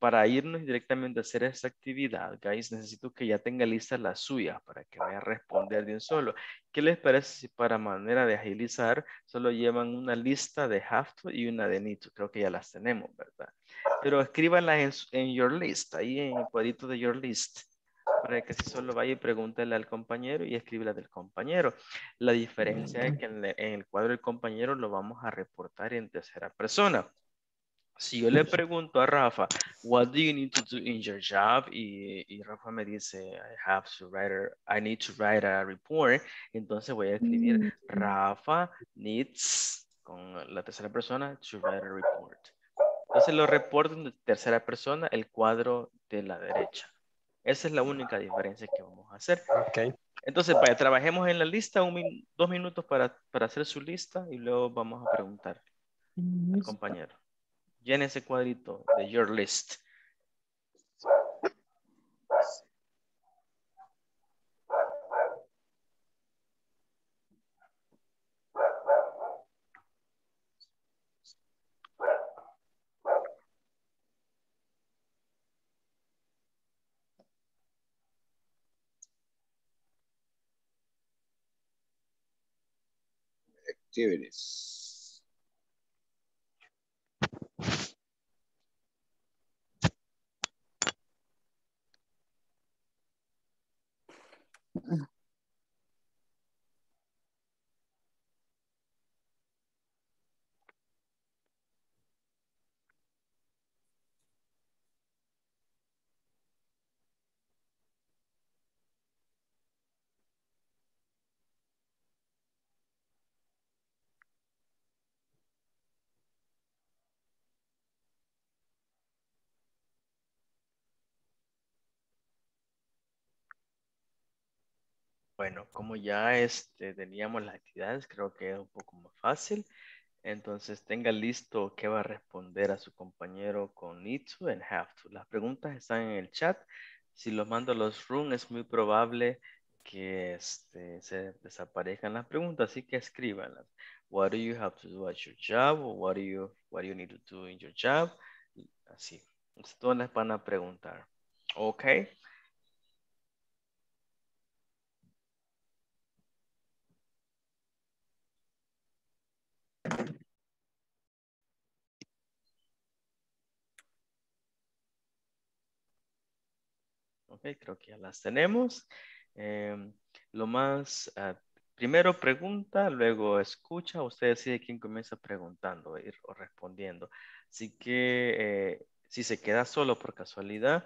A: Para irnos directamente a hacer esta actividad, guys, necesito que ya tenga listas las suyas para que vaya a responder de un solo. ¿Qué les parece si para manera de agilizar solo llevan una lista de have to y una de need to? Creo que ya las tenemos, ¿verdad? Pero escríbanlas en, your list, ahí en el cuadrito de your list, para que si solo vaya y pregúntele al compañero y escribe la del compañero. La diferencia es que en, en el cuadro del compañero lo vamos a reportar en tercera persona. Si yo le pregunto a Rafa, what do you need to do in your job? Y, y Rafa me dice, I have to write a, I need to write a report. Entonces voy a escribir,
E: Mm.
A: Rafa needs, con la tercera persona, to write a report. Entonces lo reporto en tercera persona, el cuadro de la derecha. Esa es la única diferencia que vamos a hacer.
U: Ok.
A: Entonces, vaya, trabajemos en la lista, un min- dos minutos para, para hacer su lista y luego vamos a preguntar al compañero. Llene ese cuadrito de your list.
S: Activities. Mm-mm.
A: Bueno, como ya este, teníamos las actividades, creo que es un poco más fácil. Entonces tenga listo qué va a responder a su compañero con need to and have to. Las preguntas están en el chat. Si los mando a los room es muy probable que este, se desaparezcan las preguntas, así que escríbanlas. What do you have to do at your job? What do you, what do you need to do in your job? Así. Entonces, todas les van a preguntar. Ok. Creo que ya las tenemos. Em, lo más, ah, primero pregunta, luego escucha. Usted decide quién comienza preguntando ir- o respondiendo. Así que eh, si se queda solo por casualidad,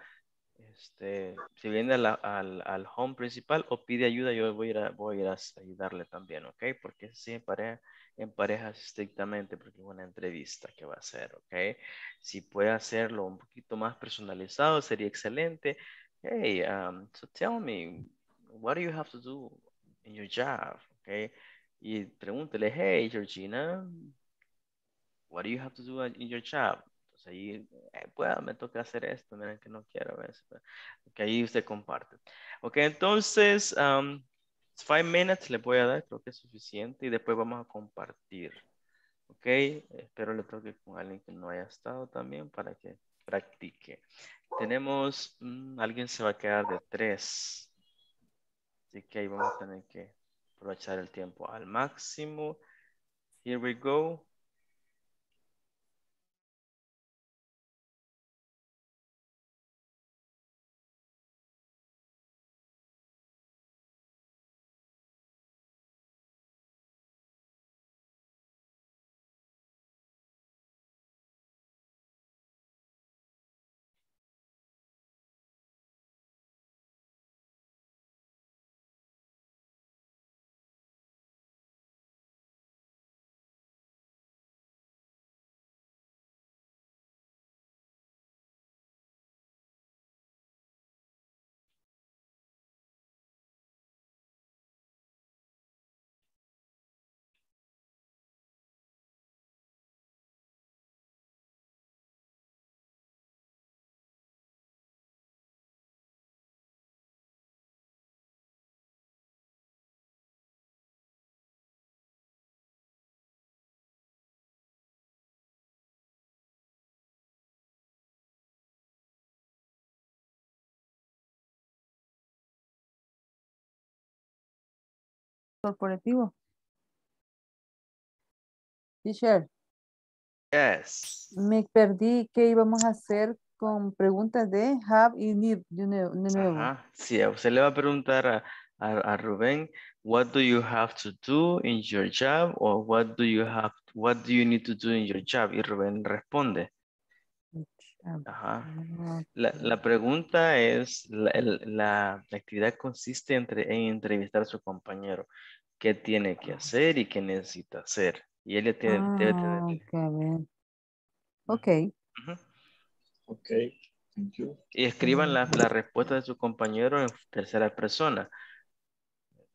A: este, si viene la- al, al home principal o pide ayuda, yo voy a ir a, voy a, ir a ayudarle también, ¿ok? Porque sí, en pareja, en parejas estrictamente, porque es una entrevista que va a hacer, ¿ok? Si puede hacerlo un poquito más personalizado, sería excelente. Hey, um, so tell me, what do you have to do in your job? Okay. Y pregúntele, hey, Georgina, what do you have to do in your job? Entonces ahí, eh, pues, me toca hacer esto, miren que no quiero ver. Que ahí usted comparte. Ok, entonces, um, five minutes le voy a dar, creo que es suficiente, y después vamos a compartir. Ok, espero le toque con alguien que no haya estado también para que practique. Tenemos, mm, alguien se va a quedar de tres. Así que ahí vamos a tener que aprovechar el tiempo al máximo. Here we go.
E: Corporativo. Teacher,
A: Yes.
E: me perdí qué íbamos a hacer con preguntas de have y need de nuevo.
A: Ajá. Sí, a usted le va a preguntar a, a, a Rubén, what do you have to do in your job? Or what do you have, what do you need to do in your job? Y Rubén responde. Ajá. La, la pregunta es, la, la- la actividad consiste entre, en entrevistar a su compañero. ¿Qué tiene que hacer y qué necesita hacer? Y él ya tiene, debe tener-
E: Ah, ok, a ver. Ok.
I: Thank you.
A: Y escriban la, la respuesta de su compañero en tercera persona.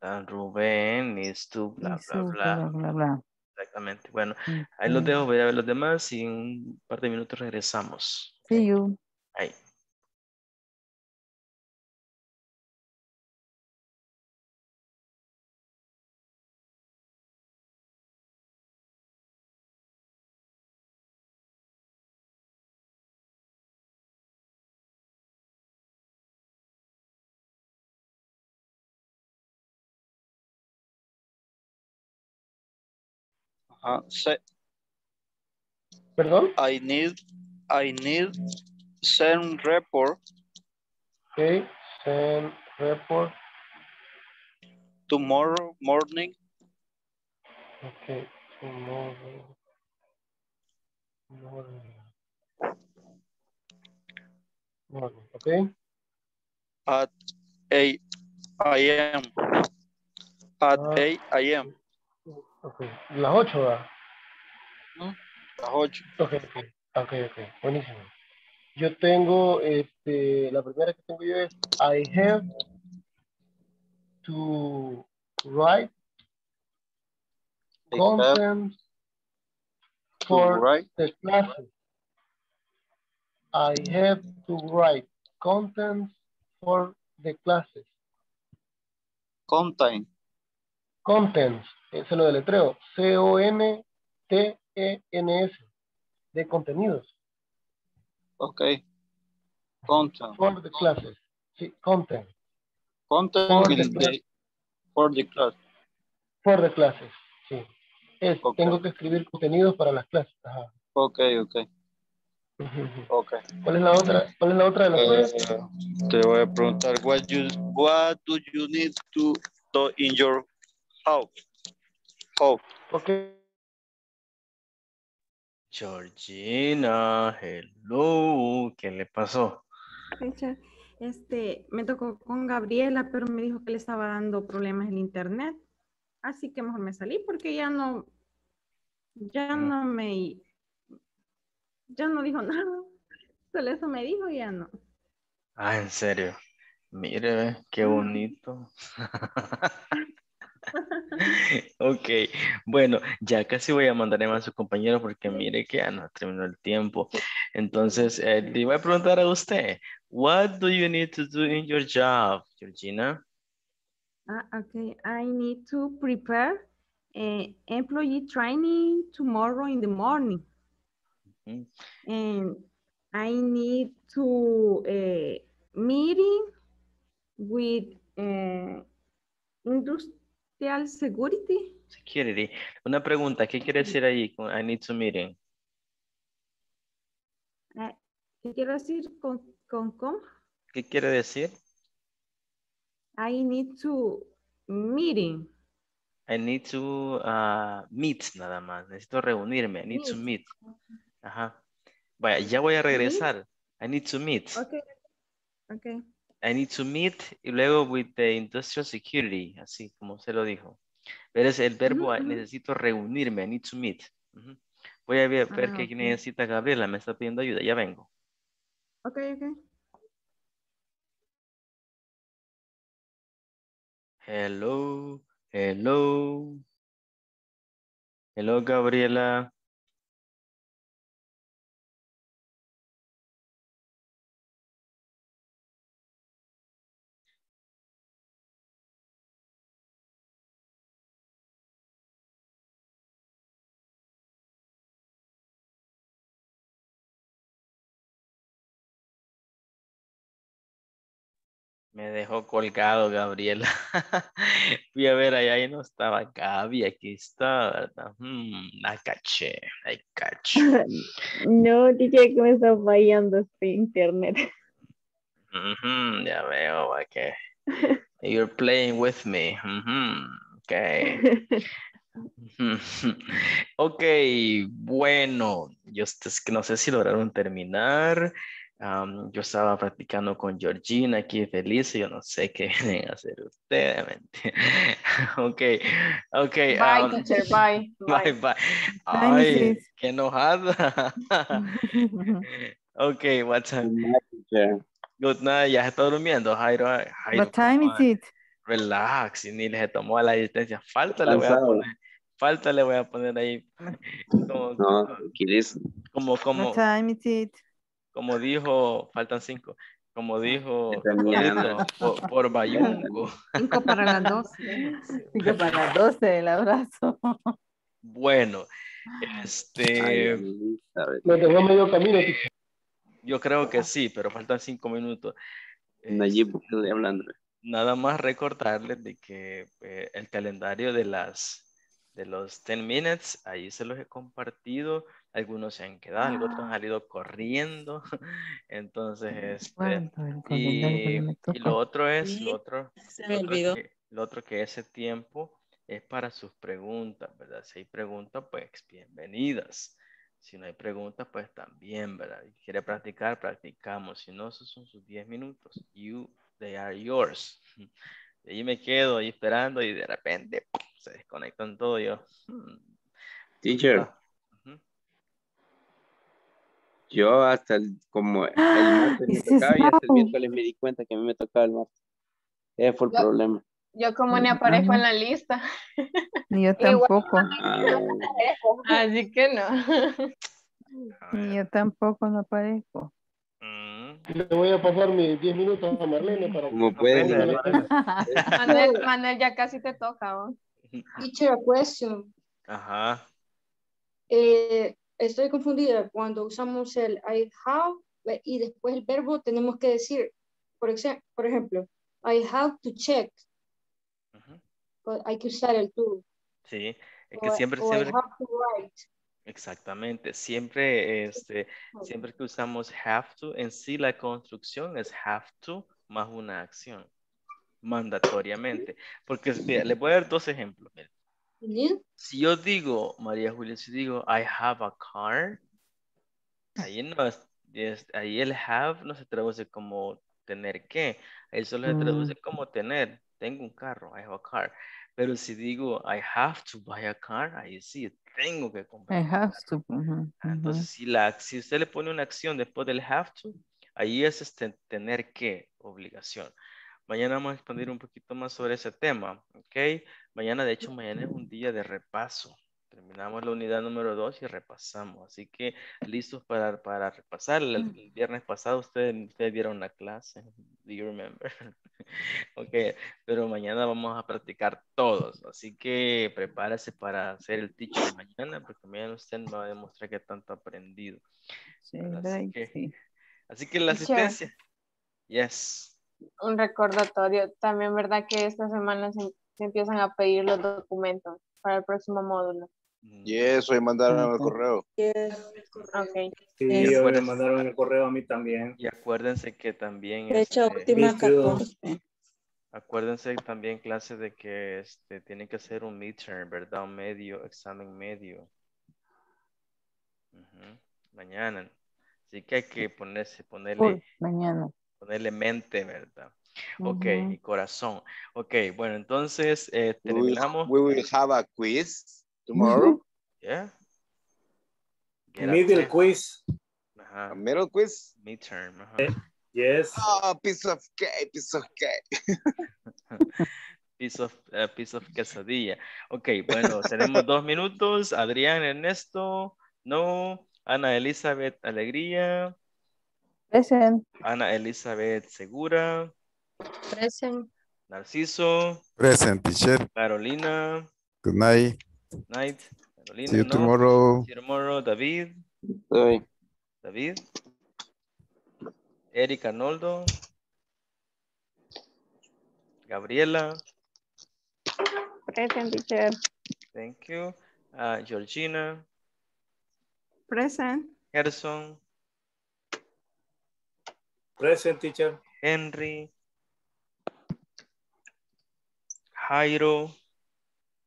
A: Ah, Rubén needs to, bla, bla, bla.
E: bla, bla, bla.
A: Exactamente. Bueno, ahí los dejo, voy a ver los demás y en un par de minutos regresamos.
E: See you.
A: Ahí.
G: Ajá. Se-
B: ¿Perdón?
G: I need, I need send report
B: Ok, send report.
G: tomorrow morning.
B: Ok, tomorrow. Morning. Morning, ok.
G: at 8 a.m. At
B: Ah.
G: 8 a.m.
B: Ok, las 8, ¿verdad?
G: Las 8.
B: Ok, ok, ok, ok, buenísimo. Yo tengo, este, la primera que tengo yo es, I have to write
G: I have
B: content
G: to
B: for
G: write
B: the classes. I have to write content for the classes.
G: content.
B: Contents, eh, se lo deletreo, C-O-N-T-E-N-S, de contenidos,
G: Okay. Content.
B: for the classes. Sí, content,
G: Content
B: For the
G: be for the class.
B: for the classes, sí. Es,
G: Ok.
B: tengo que escribir contenidos para las clases. Ajá.
G: Okay, okay,
B: Ujú, ujú.
G: okay.
B: ¿Cuál es la otra? ¿Cuál es la otra de las
G: Eh, te voy a preguntar what you what do you need to do in your house? House.
B: Ok.
A: Georgina, hello, ¿qué le pasó?
M: Este, me tocó con Gabriela, pero me dijo que le estaba dando problemas el internet. Así que mejor me salí porque ya no, ya
A: Mm.
M: no me, ya no dijo nada. Solo eso me dijo y ya no.
A: Ah, en serio. Mire, qué bonito. Ok, bueno, ya casi voy a mandar a su compañero porque mire que ya no terminó el tiempo. Entonces, eh, le voy a preguntar a usted, what do you need to do in your job, Georgina?
M: Ah, okay. I need to prepare eh, employee training tomorrow in the morning.
A: Mm,
M: And I need to uh, meeting with uh, security.
A: Security. Una pregunta, ¿qué quiere decir ahí con I need to meeting?
M: Eh, ¿Qué quiero decir con, con com?
A: ¿Qué quiere decir?
M: I need to meeting.
A: I need to uh, meet nada más. Necesito reunirme. I need to meet. Ajá. Vaya, ya voy a regresar. I need to meet.
M: Okay. Okay.
A: I need to meet y luego with the industrial security, así como se lo dijo. Pero es el verbo necesito reunirme, I need to meet. Voy a ver, ver
M: Ah,
A: qué
M: ok.
A: necesita Gabriela, me está pidiendo ayuda, ya vengo.
M: Okay, okay.
A: Hello, hello. Hello, Gabriela. Me dejó colgado, Gabriela. Fui a ver allá y no estaba Gaby, aquí está, ¿verdad? Hmm, la caché, I caché.
U: No, dije que me está fallando este internet.
A: Ya veo, que you're playing with me. Okay. Ujú. Ok, bueno, yo es que no sé si lograron terminar. Am, yo estaba practicando con Georgina aquí feliz, y yo no sé qué vienen a hacer ustedes. Ok, ok.
K: Bye,
A: am,
K: teacher, bye.
A: Bye, bye.
E: Bye,
A: Ay, qué enojada. Ok, what time? Good night, ya se está durmiendo, Jairo. Jairo,
E: What time is it?
A: Relax, y ni le tomó a la distancia. Falta le voy a poner. Falta le voy a poner ahí. Como,
H: No, tranquilísimo.
A: como, como,
E: What time is it?
A: Como dijo, faltan cinco. Como dijo. Gordito, por, por Bayunco.
M: Cinco para las doce.
E: Cinco para las 12 el abrazo.
A: Bueno, este.
B: Nos dejó medio camino.
A: yo creo que sí, pero faltan cinco minutos.
H: Nayib Bukele hablando.
A: Nada más recordarles de que eh, el calendario de las de los 10 minutes, ahí se los he compartido. Algunos se han quedado, otros han salido corriendo. Entonces, este,
E: Bueno,
A: y, y lo otro es,
O: Sí,
A: lo otro,
O: se
A: lo
O: me
A: otro
O: olvidó.
A: que, lo otro que ese tiempo es para sus preguntas, ¿verdad? Si hay preguntas, pues bienvenidas. Si no hay preguntas, pues también, ¿verdad? Si quiere practicar, practicamos. Si no, esos son sus 10 minutos. You, they are yours. Y ahí me quedo ahí esperando y de repente ¡pum! se desconectan todo. Yo, hmm,
H: Teacher,
A: ah.
H: Yo hasta el, como el martes me tocaba y hasta el miércoles me di cuenta que a mí me tocaba el martes. Ese fue el
K: Yo-
H: problema.
K: Yo como ni aparezco
E: Ajá.
K: en la lista.
E: Ni yo
K: Igual
E: tampoco.
H: Ah,
K: Así que no.
E: Ni yo tampoco no aparezco.
A: mm,
B: Le voy a pasar mis 10 minutos a Marlene para
H: como
B: la-
K: Manuel, Manuel, ya casi te toca. ¿no?
P: Teacher, a question.
A: Ajá.
P: Eh, estoy confundida. Cuando usamos el I have eh, y después el verbo, tenemos que decir, por, exe- por ejemplo, I have to check. o Hay que usar el to.
A: Sí, es
P: O,
A: que siempre,
P: o I
A: siempre,
P: have to write.
A: exactamente, siempre, este, siempre que usamos have to, en sí la construcción es have to más una acción, mandatoriamente. Porque, mira, les voy a dar dos ejemplos. mira. Si yo digo, María Julia, si digo, I have a car, ahí no es, es- ahí el have no se traduce como tener que, ahí solo se
E: Mm.
A: traduce como tener, tengo un carro, I have a car. Pero si digo, I have to buy a car, ahí sí, tengo que comprar.
E: have to.
A: Ah. Entonces, si, la, si usted le pone una acción después del have to, ahí es este, tener que, obligación. Mañana vamos a expandir un poquito más sobre ese tema, ¿ok? Mañana, de hecho, mañana es un día de repaso, Terminamos la unidad número 2 y repasamos. Así que listos para, para repasar. El, el viernes pasado ustedes, ustedes vieron la clase. Do you remember? ok, pero mañana vamos a practicar todos. Así que prepárese para hacer el teacher mañana porque mañana usted nos va a demostrar que tanto ha aprendido.
E: Sí,
A: Así que,
E: Sí.
A: así que la asistencia. Yes.
K: Un recordatorio. También, ¿verdad? Que esta semana se, se empiezan a pedir los documentos para el próximo módulo.
S: Y eso, y mandaron el correo.
K: Ok.
A: Y
V: Sí, hoy me
A: acuérdense-
V: mandaron el correo a mí también.
A: Y acuérdense que también...
O: Fecha
A: este,
O: última
V: Líquido.
O: 14.
A: Acuérdense también, clase, de que este, tienen que hacer un midterm, ¿verdad? Un medio, examen medio. Mañana. Así que hay que ponerse, ponerle,
E: mañana.
A: Ponerle mente, ¿verdad? Ok, y corazón. Ok, bueno, entonces eh,
S: We will,
A: terminamos.
S: we will have a quiz tomorrow.
A: Yeah. Get
V: Middle quiz.
A: Ajá,
S: A middle quiz.
A: midterm. ajá.
V: Eh, Yes.
S: Oh, piece of cake, piece of cake.
A: Piece of, eh, piece of quesadilla. Ok, bueno, tenemos dos minutos. Adrián, Ernesto, no. Ana Elizabeth, Alegría.
E: Present.
A: Ana Elizabeth, Segura.
T: Present.
A: Narciso.
L: Present, teacher.
A: Carolina.
L: Good night.
A: Night. Carolina,
L: See you
A: no.
L: tomorrow.
A: See you tomorrow. David. David. Eric Arnoldo. Gabriela.
U: Present, teacher.
A: Thank you. Ah, Georgina.
M: Present.
A: Gerson.
V: Present, teacher.
A: Henry. Jairo.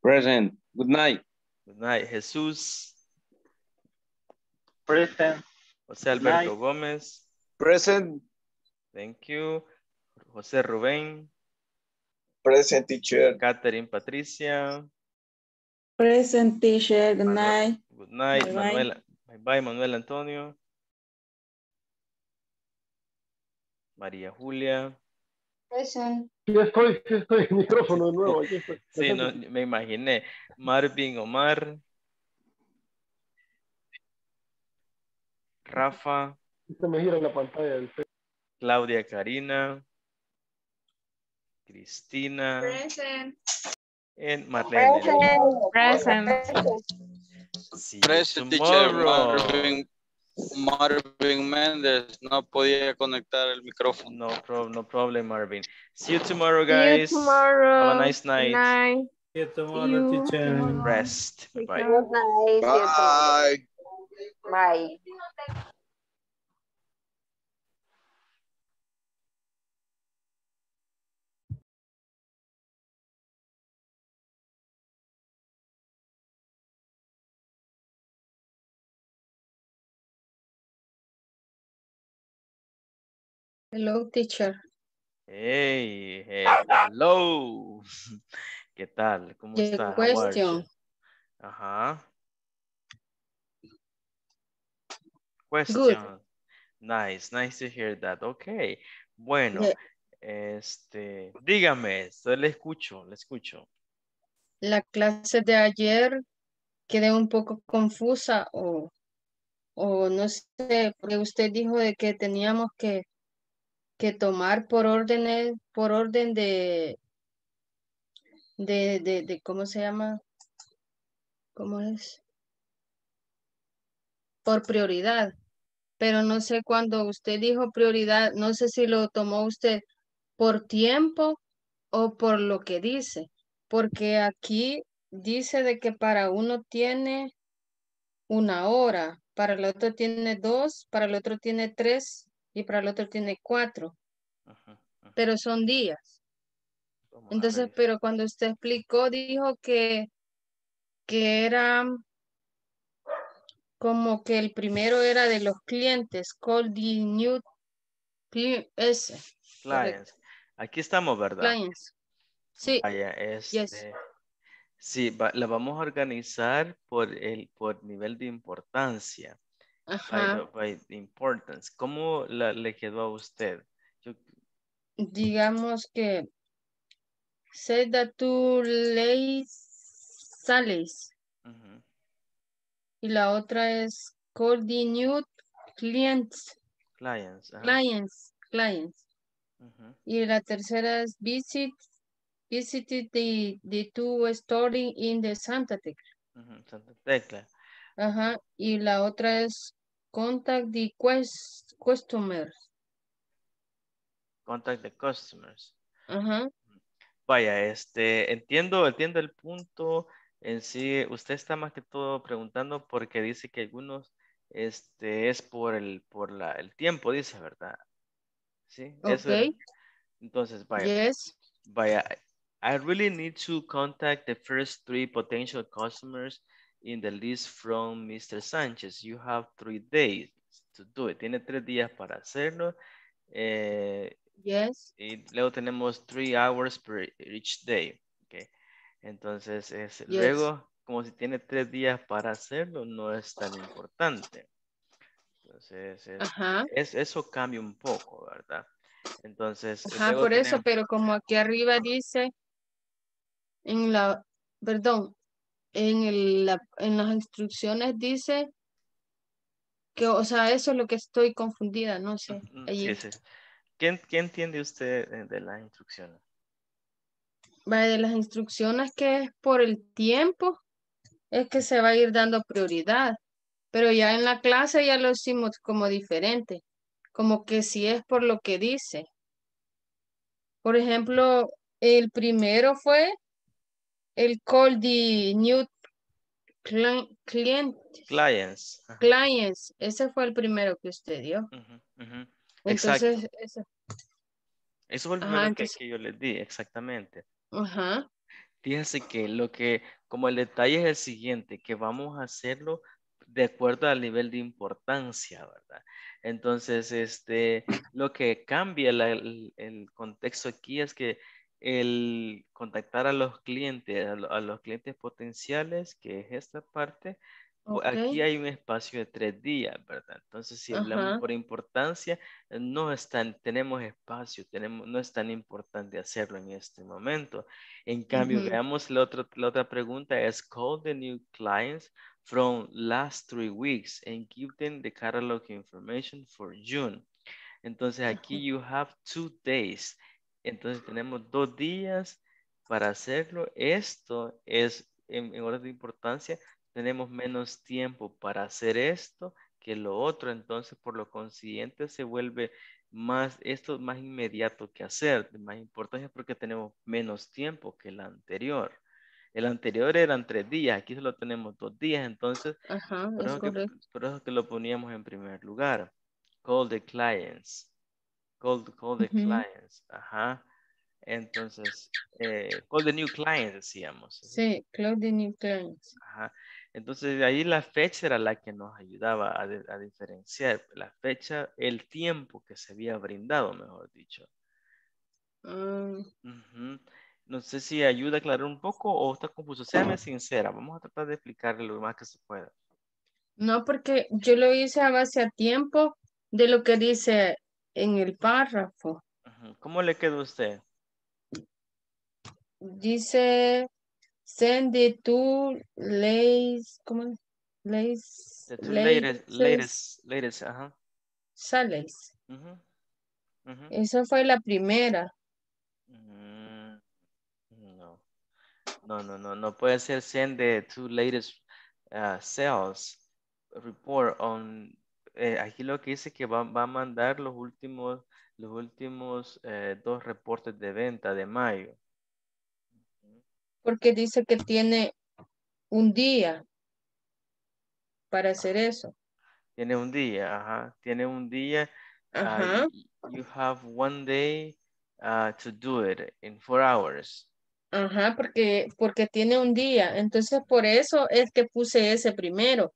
H: Present. Good night.
A: Good night. Jesús.
Q: Present.
A: José Alberto
Q: night.
A: Gómez.
S: Present.
A: Thank you. José Rubén.
S: Present teacher.
A: Catherine Patricia.
O: Present teacher, good
A: Manuel-
O: night.
A: Good night.
O: Bye, bye.
A: Manuel. Bye bye, Manuel Antonio. María Julia.
P: Present.
B: Sí estoy, sí estoy. Micrófono de nuevo. Aquí estoy.
A: Sí, no, me imaginé. Marvin Omar. Rafa.
B: Se me gira la pantalla del
A: Claudia Karina. Cristina.
R: Present.
A: And Marlene.
K: Present.
A: See you
G: Present teacher
A: tomorrow.
G: Marvin, Marvin Méndez no podía conectar el micrófono.
A: No problem, no problem, Marvin. See you tomorrow,
K: See you
A: guys.
K: tomorrow.
A: Have a nice night.
K: Night.
V: See you tomorrow,
K: you
V: teacher.
A: Rest.
K: Take
A: Bye.
K: care.
S: Bye.
P: Bye.
T: Hello, teacher.
A: Hey, hey, hello. ¿Qué tal? ¿Cómo
T: The
A: está?
T: Question.
A: Ajá. Question. Nice, nice to hear that. Okay. Bueno,
T: Yeah.
A: este, dígame, le escucho, le escucho.
T: La clase de ayer quedé un poco confusa o, o no sé, porque usted dijo de que teníamos que, que tomar por órdenes, por orden de, de, de, de, ¿cómo se llama? ¿Cómo es? Por prioridad. Pero no sé cuando usted dijo prioridad, no sé si lo tomó usted por tiempo o por lo que dice, porque aquí dice de que para uno tiene una hora, para el otro tiene dos, para el otro tiene tres y para el otro tiene cuatro, pero son días.
A: Vamos
T: Entonces, pero cuando usted explicó, dijo que, que era como que el primero era de los clientes, call the new ese,
A: Clients. Aquí estamos, ¿verdad?
T: clients. Sí,
A: Vaya,
T: yes.
A: este, sí, va- la vamos a organizar por el, por nivel de importancia. By,
T: Ajá.
A: the- by the importance. ¿Cómo la, le quedó a usted? Yo,
T: digamos que say that two ladies sales
A: ujú,
T: Y la otra es call the new clients,
A: Clients.
T: clients, clients.
A: Ujú.
T: Y la tercera es visit, visited the, the two story in the Santa Tecla.
A: Santa Tecla.
T: Ajá. Y la otra es contact the quest, customers.
A: Contact the customers.
T: Ajá.
A: Vaya, este, entiendo, entiendo el punto en sí. Usted está más que todo preguntando porque dice que algunos, este, es por el, por la, el tiempo, dice, ¿verdad? Sí, eso era.
T: Ok.
A: Entonces, vaya,
T: Yes.
A: vaya, I really need to contact the first three potential customers in the list from Mr. Sanchez. You have three days to do it. Tiene tres días para hacerlo. Eh,
T: Yes.
A: y luego tenemos three hours per each day. Okay. Entonces, es,
T: Yes.
A: luego, como si tiene tres días para hacerlo, no es tan importante. Entonces, es- eso cambia un poco, ¿verdad? Entonces,
T: Ajá, por eso, pero como aquí arriba dice en la, perdón, en el, la- en las instrucciones dice que, o sea, eso es lo que estoy confundida, no sé. Allí.
A: Sí, sí. ¿Qué, qué entiende usted de las instrucciones?
T: Vaya, de las instrucciones que es por el tiempo, es que se va a ir dando prioridad, pero ya en la clase ya lo hicimos como diferente, como que si es por lo que dice. Por ejemplo, el primero fue el call the new cli- client,
A: Clients. Ajá.
T: clients, ese fue el primero que usted dio. Entonces, ese-
A: Eso fue el
T: Ajá,
A: primero que, yo les di, exactamente.
T: ajá,
A: Fíjense que lo que, como el detalle es el siguiente, que vamos a hacerlo de acuerdo al nivel de importancia, ¿verdad? Entonces, este, lo que cambia la- el, el contexto aquí es que el contactar a los clientes, a, lo- a los clientes potenciales, que es esta parte, pu- aquí hay un espacio de tres días, ¿verdad? Entonces, si hablamos
T: Ajá.
A: por importancia, no es tan, tenemos espacio, tenemos, no es tan importante hacerlo en este momento. En cambio, veamos la otra, la otra pregunta es call the new clients from last three weeks and give them the catalog information for June. Entonces aquí you have two days. Entonces tenemos dos días para hacerlo. Esto es en, en orden de importancia. Tenemos menos tiempo para hacer esto que lo otro. Entonces por lo consiguiente se vuelve más, esto es más inmediato que hacer, de más importancia porque tenemos menos tiempo que el anterior. El anterior eran tres días, aquí solo tenemos dos días, entonces
T: Ajá,
A: por
T: es
A: eso, que, por eso que lo poníamos en primer lugar. Call the clients. Call, call the clients. Ajá. Entonces, eh, call the new clients, decíamos.
T: Sí, Claudia New Clients.
A: Ajá. Entonces, ahí la fecha era la que nos ayudaba a, de- a diferenciar. La fecha, el tiempo que se había brindado, mejor dicho. Ujú. No sé si ayuda a aclarar un poco o está confuso. Séame sincera. Vamos a tratar de explicarle lo más que se pueda.
T: No, porque yo lo hice a base a tiempo de lo que dice en el párrafo.
A: ¿Cómo le quedó usted?
T: Dice, send the two lays, ¿cómo? Lays,
A: The two latest, latest, latest, ajá.
T: sales. Esa fue la primera.
A: Mm, No, no, no, no, no puede ser send the two latest uh, sales report on. Eh, aquí lo que dice que va, va a mandar los últimos, los últimos eh, dos reportes de venta de mayo.
T: Porque dice que tiene un día para hacer eso.
A: Tiene un día, ajá, tiene un día. uh, y- you have one day uh, to do it in four hours.
T: Ajá, porque, porque tiene un día. Entonces, por eso es que puse ese primero.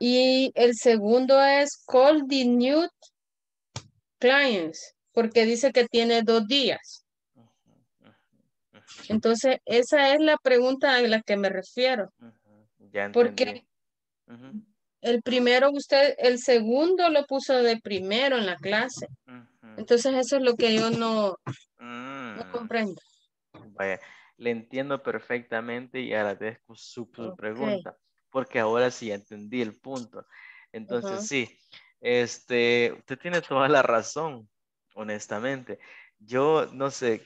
T: Y el segundo es call the new clients, porque dice que tiene dos días. Entonces, esa es la pregunta a la que me refiero.
A: Ya.
T: Porque el primero usted, el segundo lo puso de primero en la clase. Entonces, eso es lo que yo no, no
A: mm.
T: comprendo.
A: Vaya, le entiendo perfectamente y agradezco su, pregunta. Porque ahora sí entendí el punto. Entonces,
T: Ajá.
A: sí, este, usted tiene toda la razón, honestamente. Yo, no sé,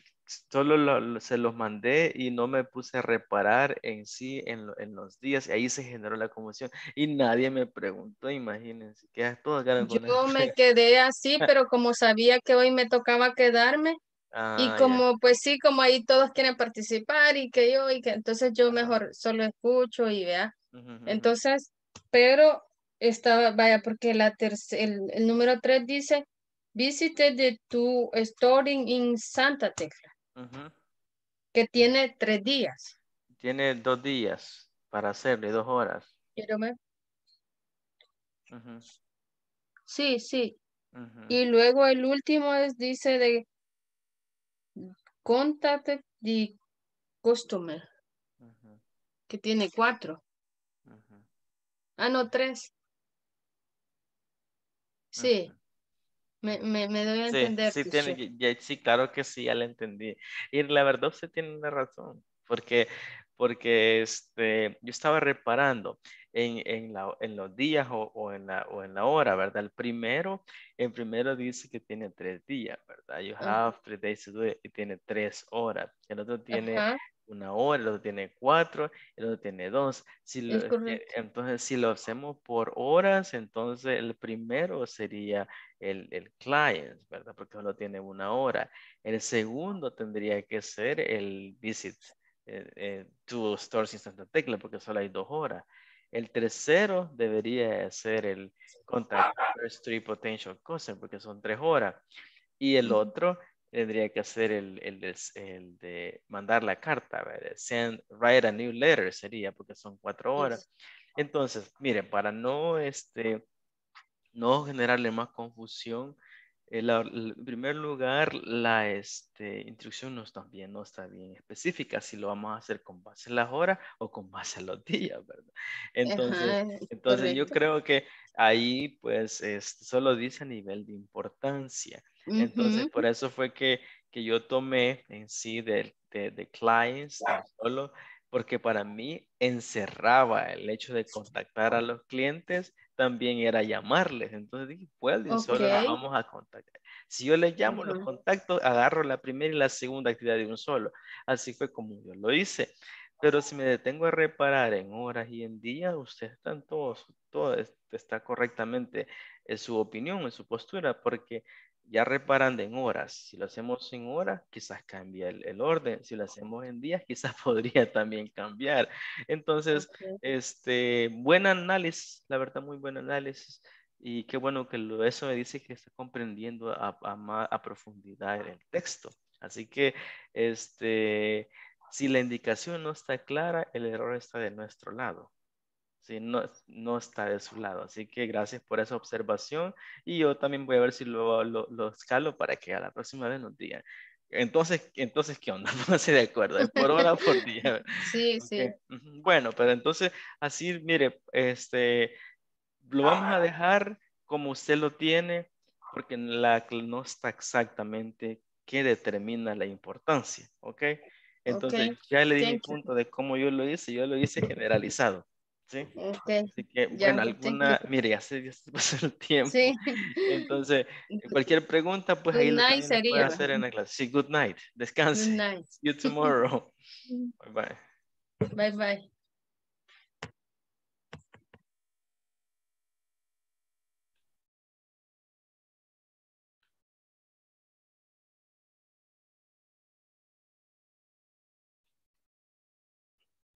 A: solo lo- lo- se los mandé y no me puse a reparar en sí en, lo- en los días y ahí se generó la confusión y nadie me preguntó, imagínense, que todos quedaron con
T: Yo me
A: este-
T: quedé así, pero como sabía que hoy me tocaba quedarme,
A: Ah,
T: y
A: ya.
T: como pues sí, como ahí todos quieren participar y que yo, y que entonces yo mejor solo escucho y vea. Entonces, pero estaba, vaya, porque la el, el número tres dice, visited the two storing in Santa Tecla, que tiene tres días.
A: Tiene dos días para hacerle, dos horas.
T: Sí, sí. Y luego el último es, dice de contact the customer, que tiene cuatro. Ah, no, tres. Sí, me, me, me doy a
A: Sí,
T: entender.
A: sí, tiene, ya- sí, claro que sí, ya le entendí. Y la verdad usted tiene una razón, porque, porque este, yo estaba reparando en, en, la, en los días o, o en la, o en la hora, ¿verdad? El primero, el primero dice que tiene tres días, ¿verdad? You have three days to do it, y tiene tres horas. El otro tiene una hora, el otro tiene cuatro, el otro tiene dos. Si lo,
T: correcto.
A: entonces, si lo hacemos por horas, entonces el primero sería el, el client, ¿verdad? Porque solo tiene una hora. El segundo tendría que ser el visit eh, eh, to stores in Santa Tecla, porque solo hay dos horas. El tercero debería ser el contact first three potential customers, porque son tres horas. Y el otro tendría que ser el, el, de, el de mandar la carta, ¿verdad? Send, write a new letter sería, porque son cuatro horas. Entonces, miren, para no, este, no generarle más confusión, eh, la- l- en primer lugar, la este, instrucción no está bien, no está bien específica si lo vamos a hacer con base en las horas o con base en los días, ¿verdad? Entonces,
T: Ajá, es
A: entonces yo creo que ahí pues este, solo dice a nivel de importancia. Entonces,
T: Ujú,
A: por eso fue que, que yo tomé en sí de, de, de clients tan solo porque para mí encerraba el hecho de contactar a los clientes, también era llamarles. Entonces dije, pues
T: Ok.
A: solo los vamos a contactar. Si yo les llamo, los
T: Ajá.
A: contacto, agarro la primera y la segunda actividad de un solo. Así fue como yo lo hice. Pero si me detengo a reparar en horas y en días, ustedes están todos, todo es- está correctamente en su opinión, en su postura, porque ya reparando en horas. Si lo hacemos en horas, quizás cambia el, el orden. Si lo hacemos en días, quizás podría también cambiar. Entonces,
T: Ok.
A: este, buen análisis, la verdad, muy buen análisis. Y qué bueno que lo, eso me dice que está comprendiendo a, a, a profundidad el texto. Así que, este, si la indicación no está clara, el error está de nuestro lado. Sí, no, no está de su lado. Así que gracias por esa observación. Y yo también voy a ver si lo, lo, lo escalo para que a la próxima vez nos digan. Entonces, entonces ¿qué onda? Pónganse de acuerdo. ¿Es por hora o por día?
T: Sí,
A: Ok,
T: sí.
A: Bueno, pero entonces, así, mire, este, lo vamos a dejar como usted lo tiene, porque la, no está exactamente qué determina la importancia, ¿ok? Entonces,
T: Ok.
A: ya le di mi
T: Thank you.
A: punto de cómo yo lo hice, yo lo hice generalizado, ¿sí?
T: Ok.
A: Así que,
T: Ya,
A: bueno, alguna, mire, ya se, ya se pasó el tiempo.
T: Sí.
A: Entonces, cualquier pregunta, pues
T: Good
A: ahí
T: night
A: la puede hacer en la clase. Sí, good night.
T: Good
A: Descanse.
T: night.
A: See you tomorrow. Bye bye.
T: Bye bye.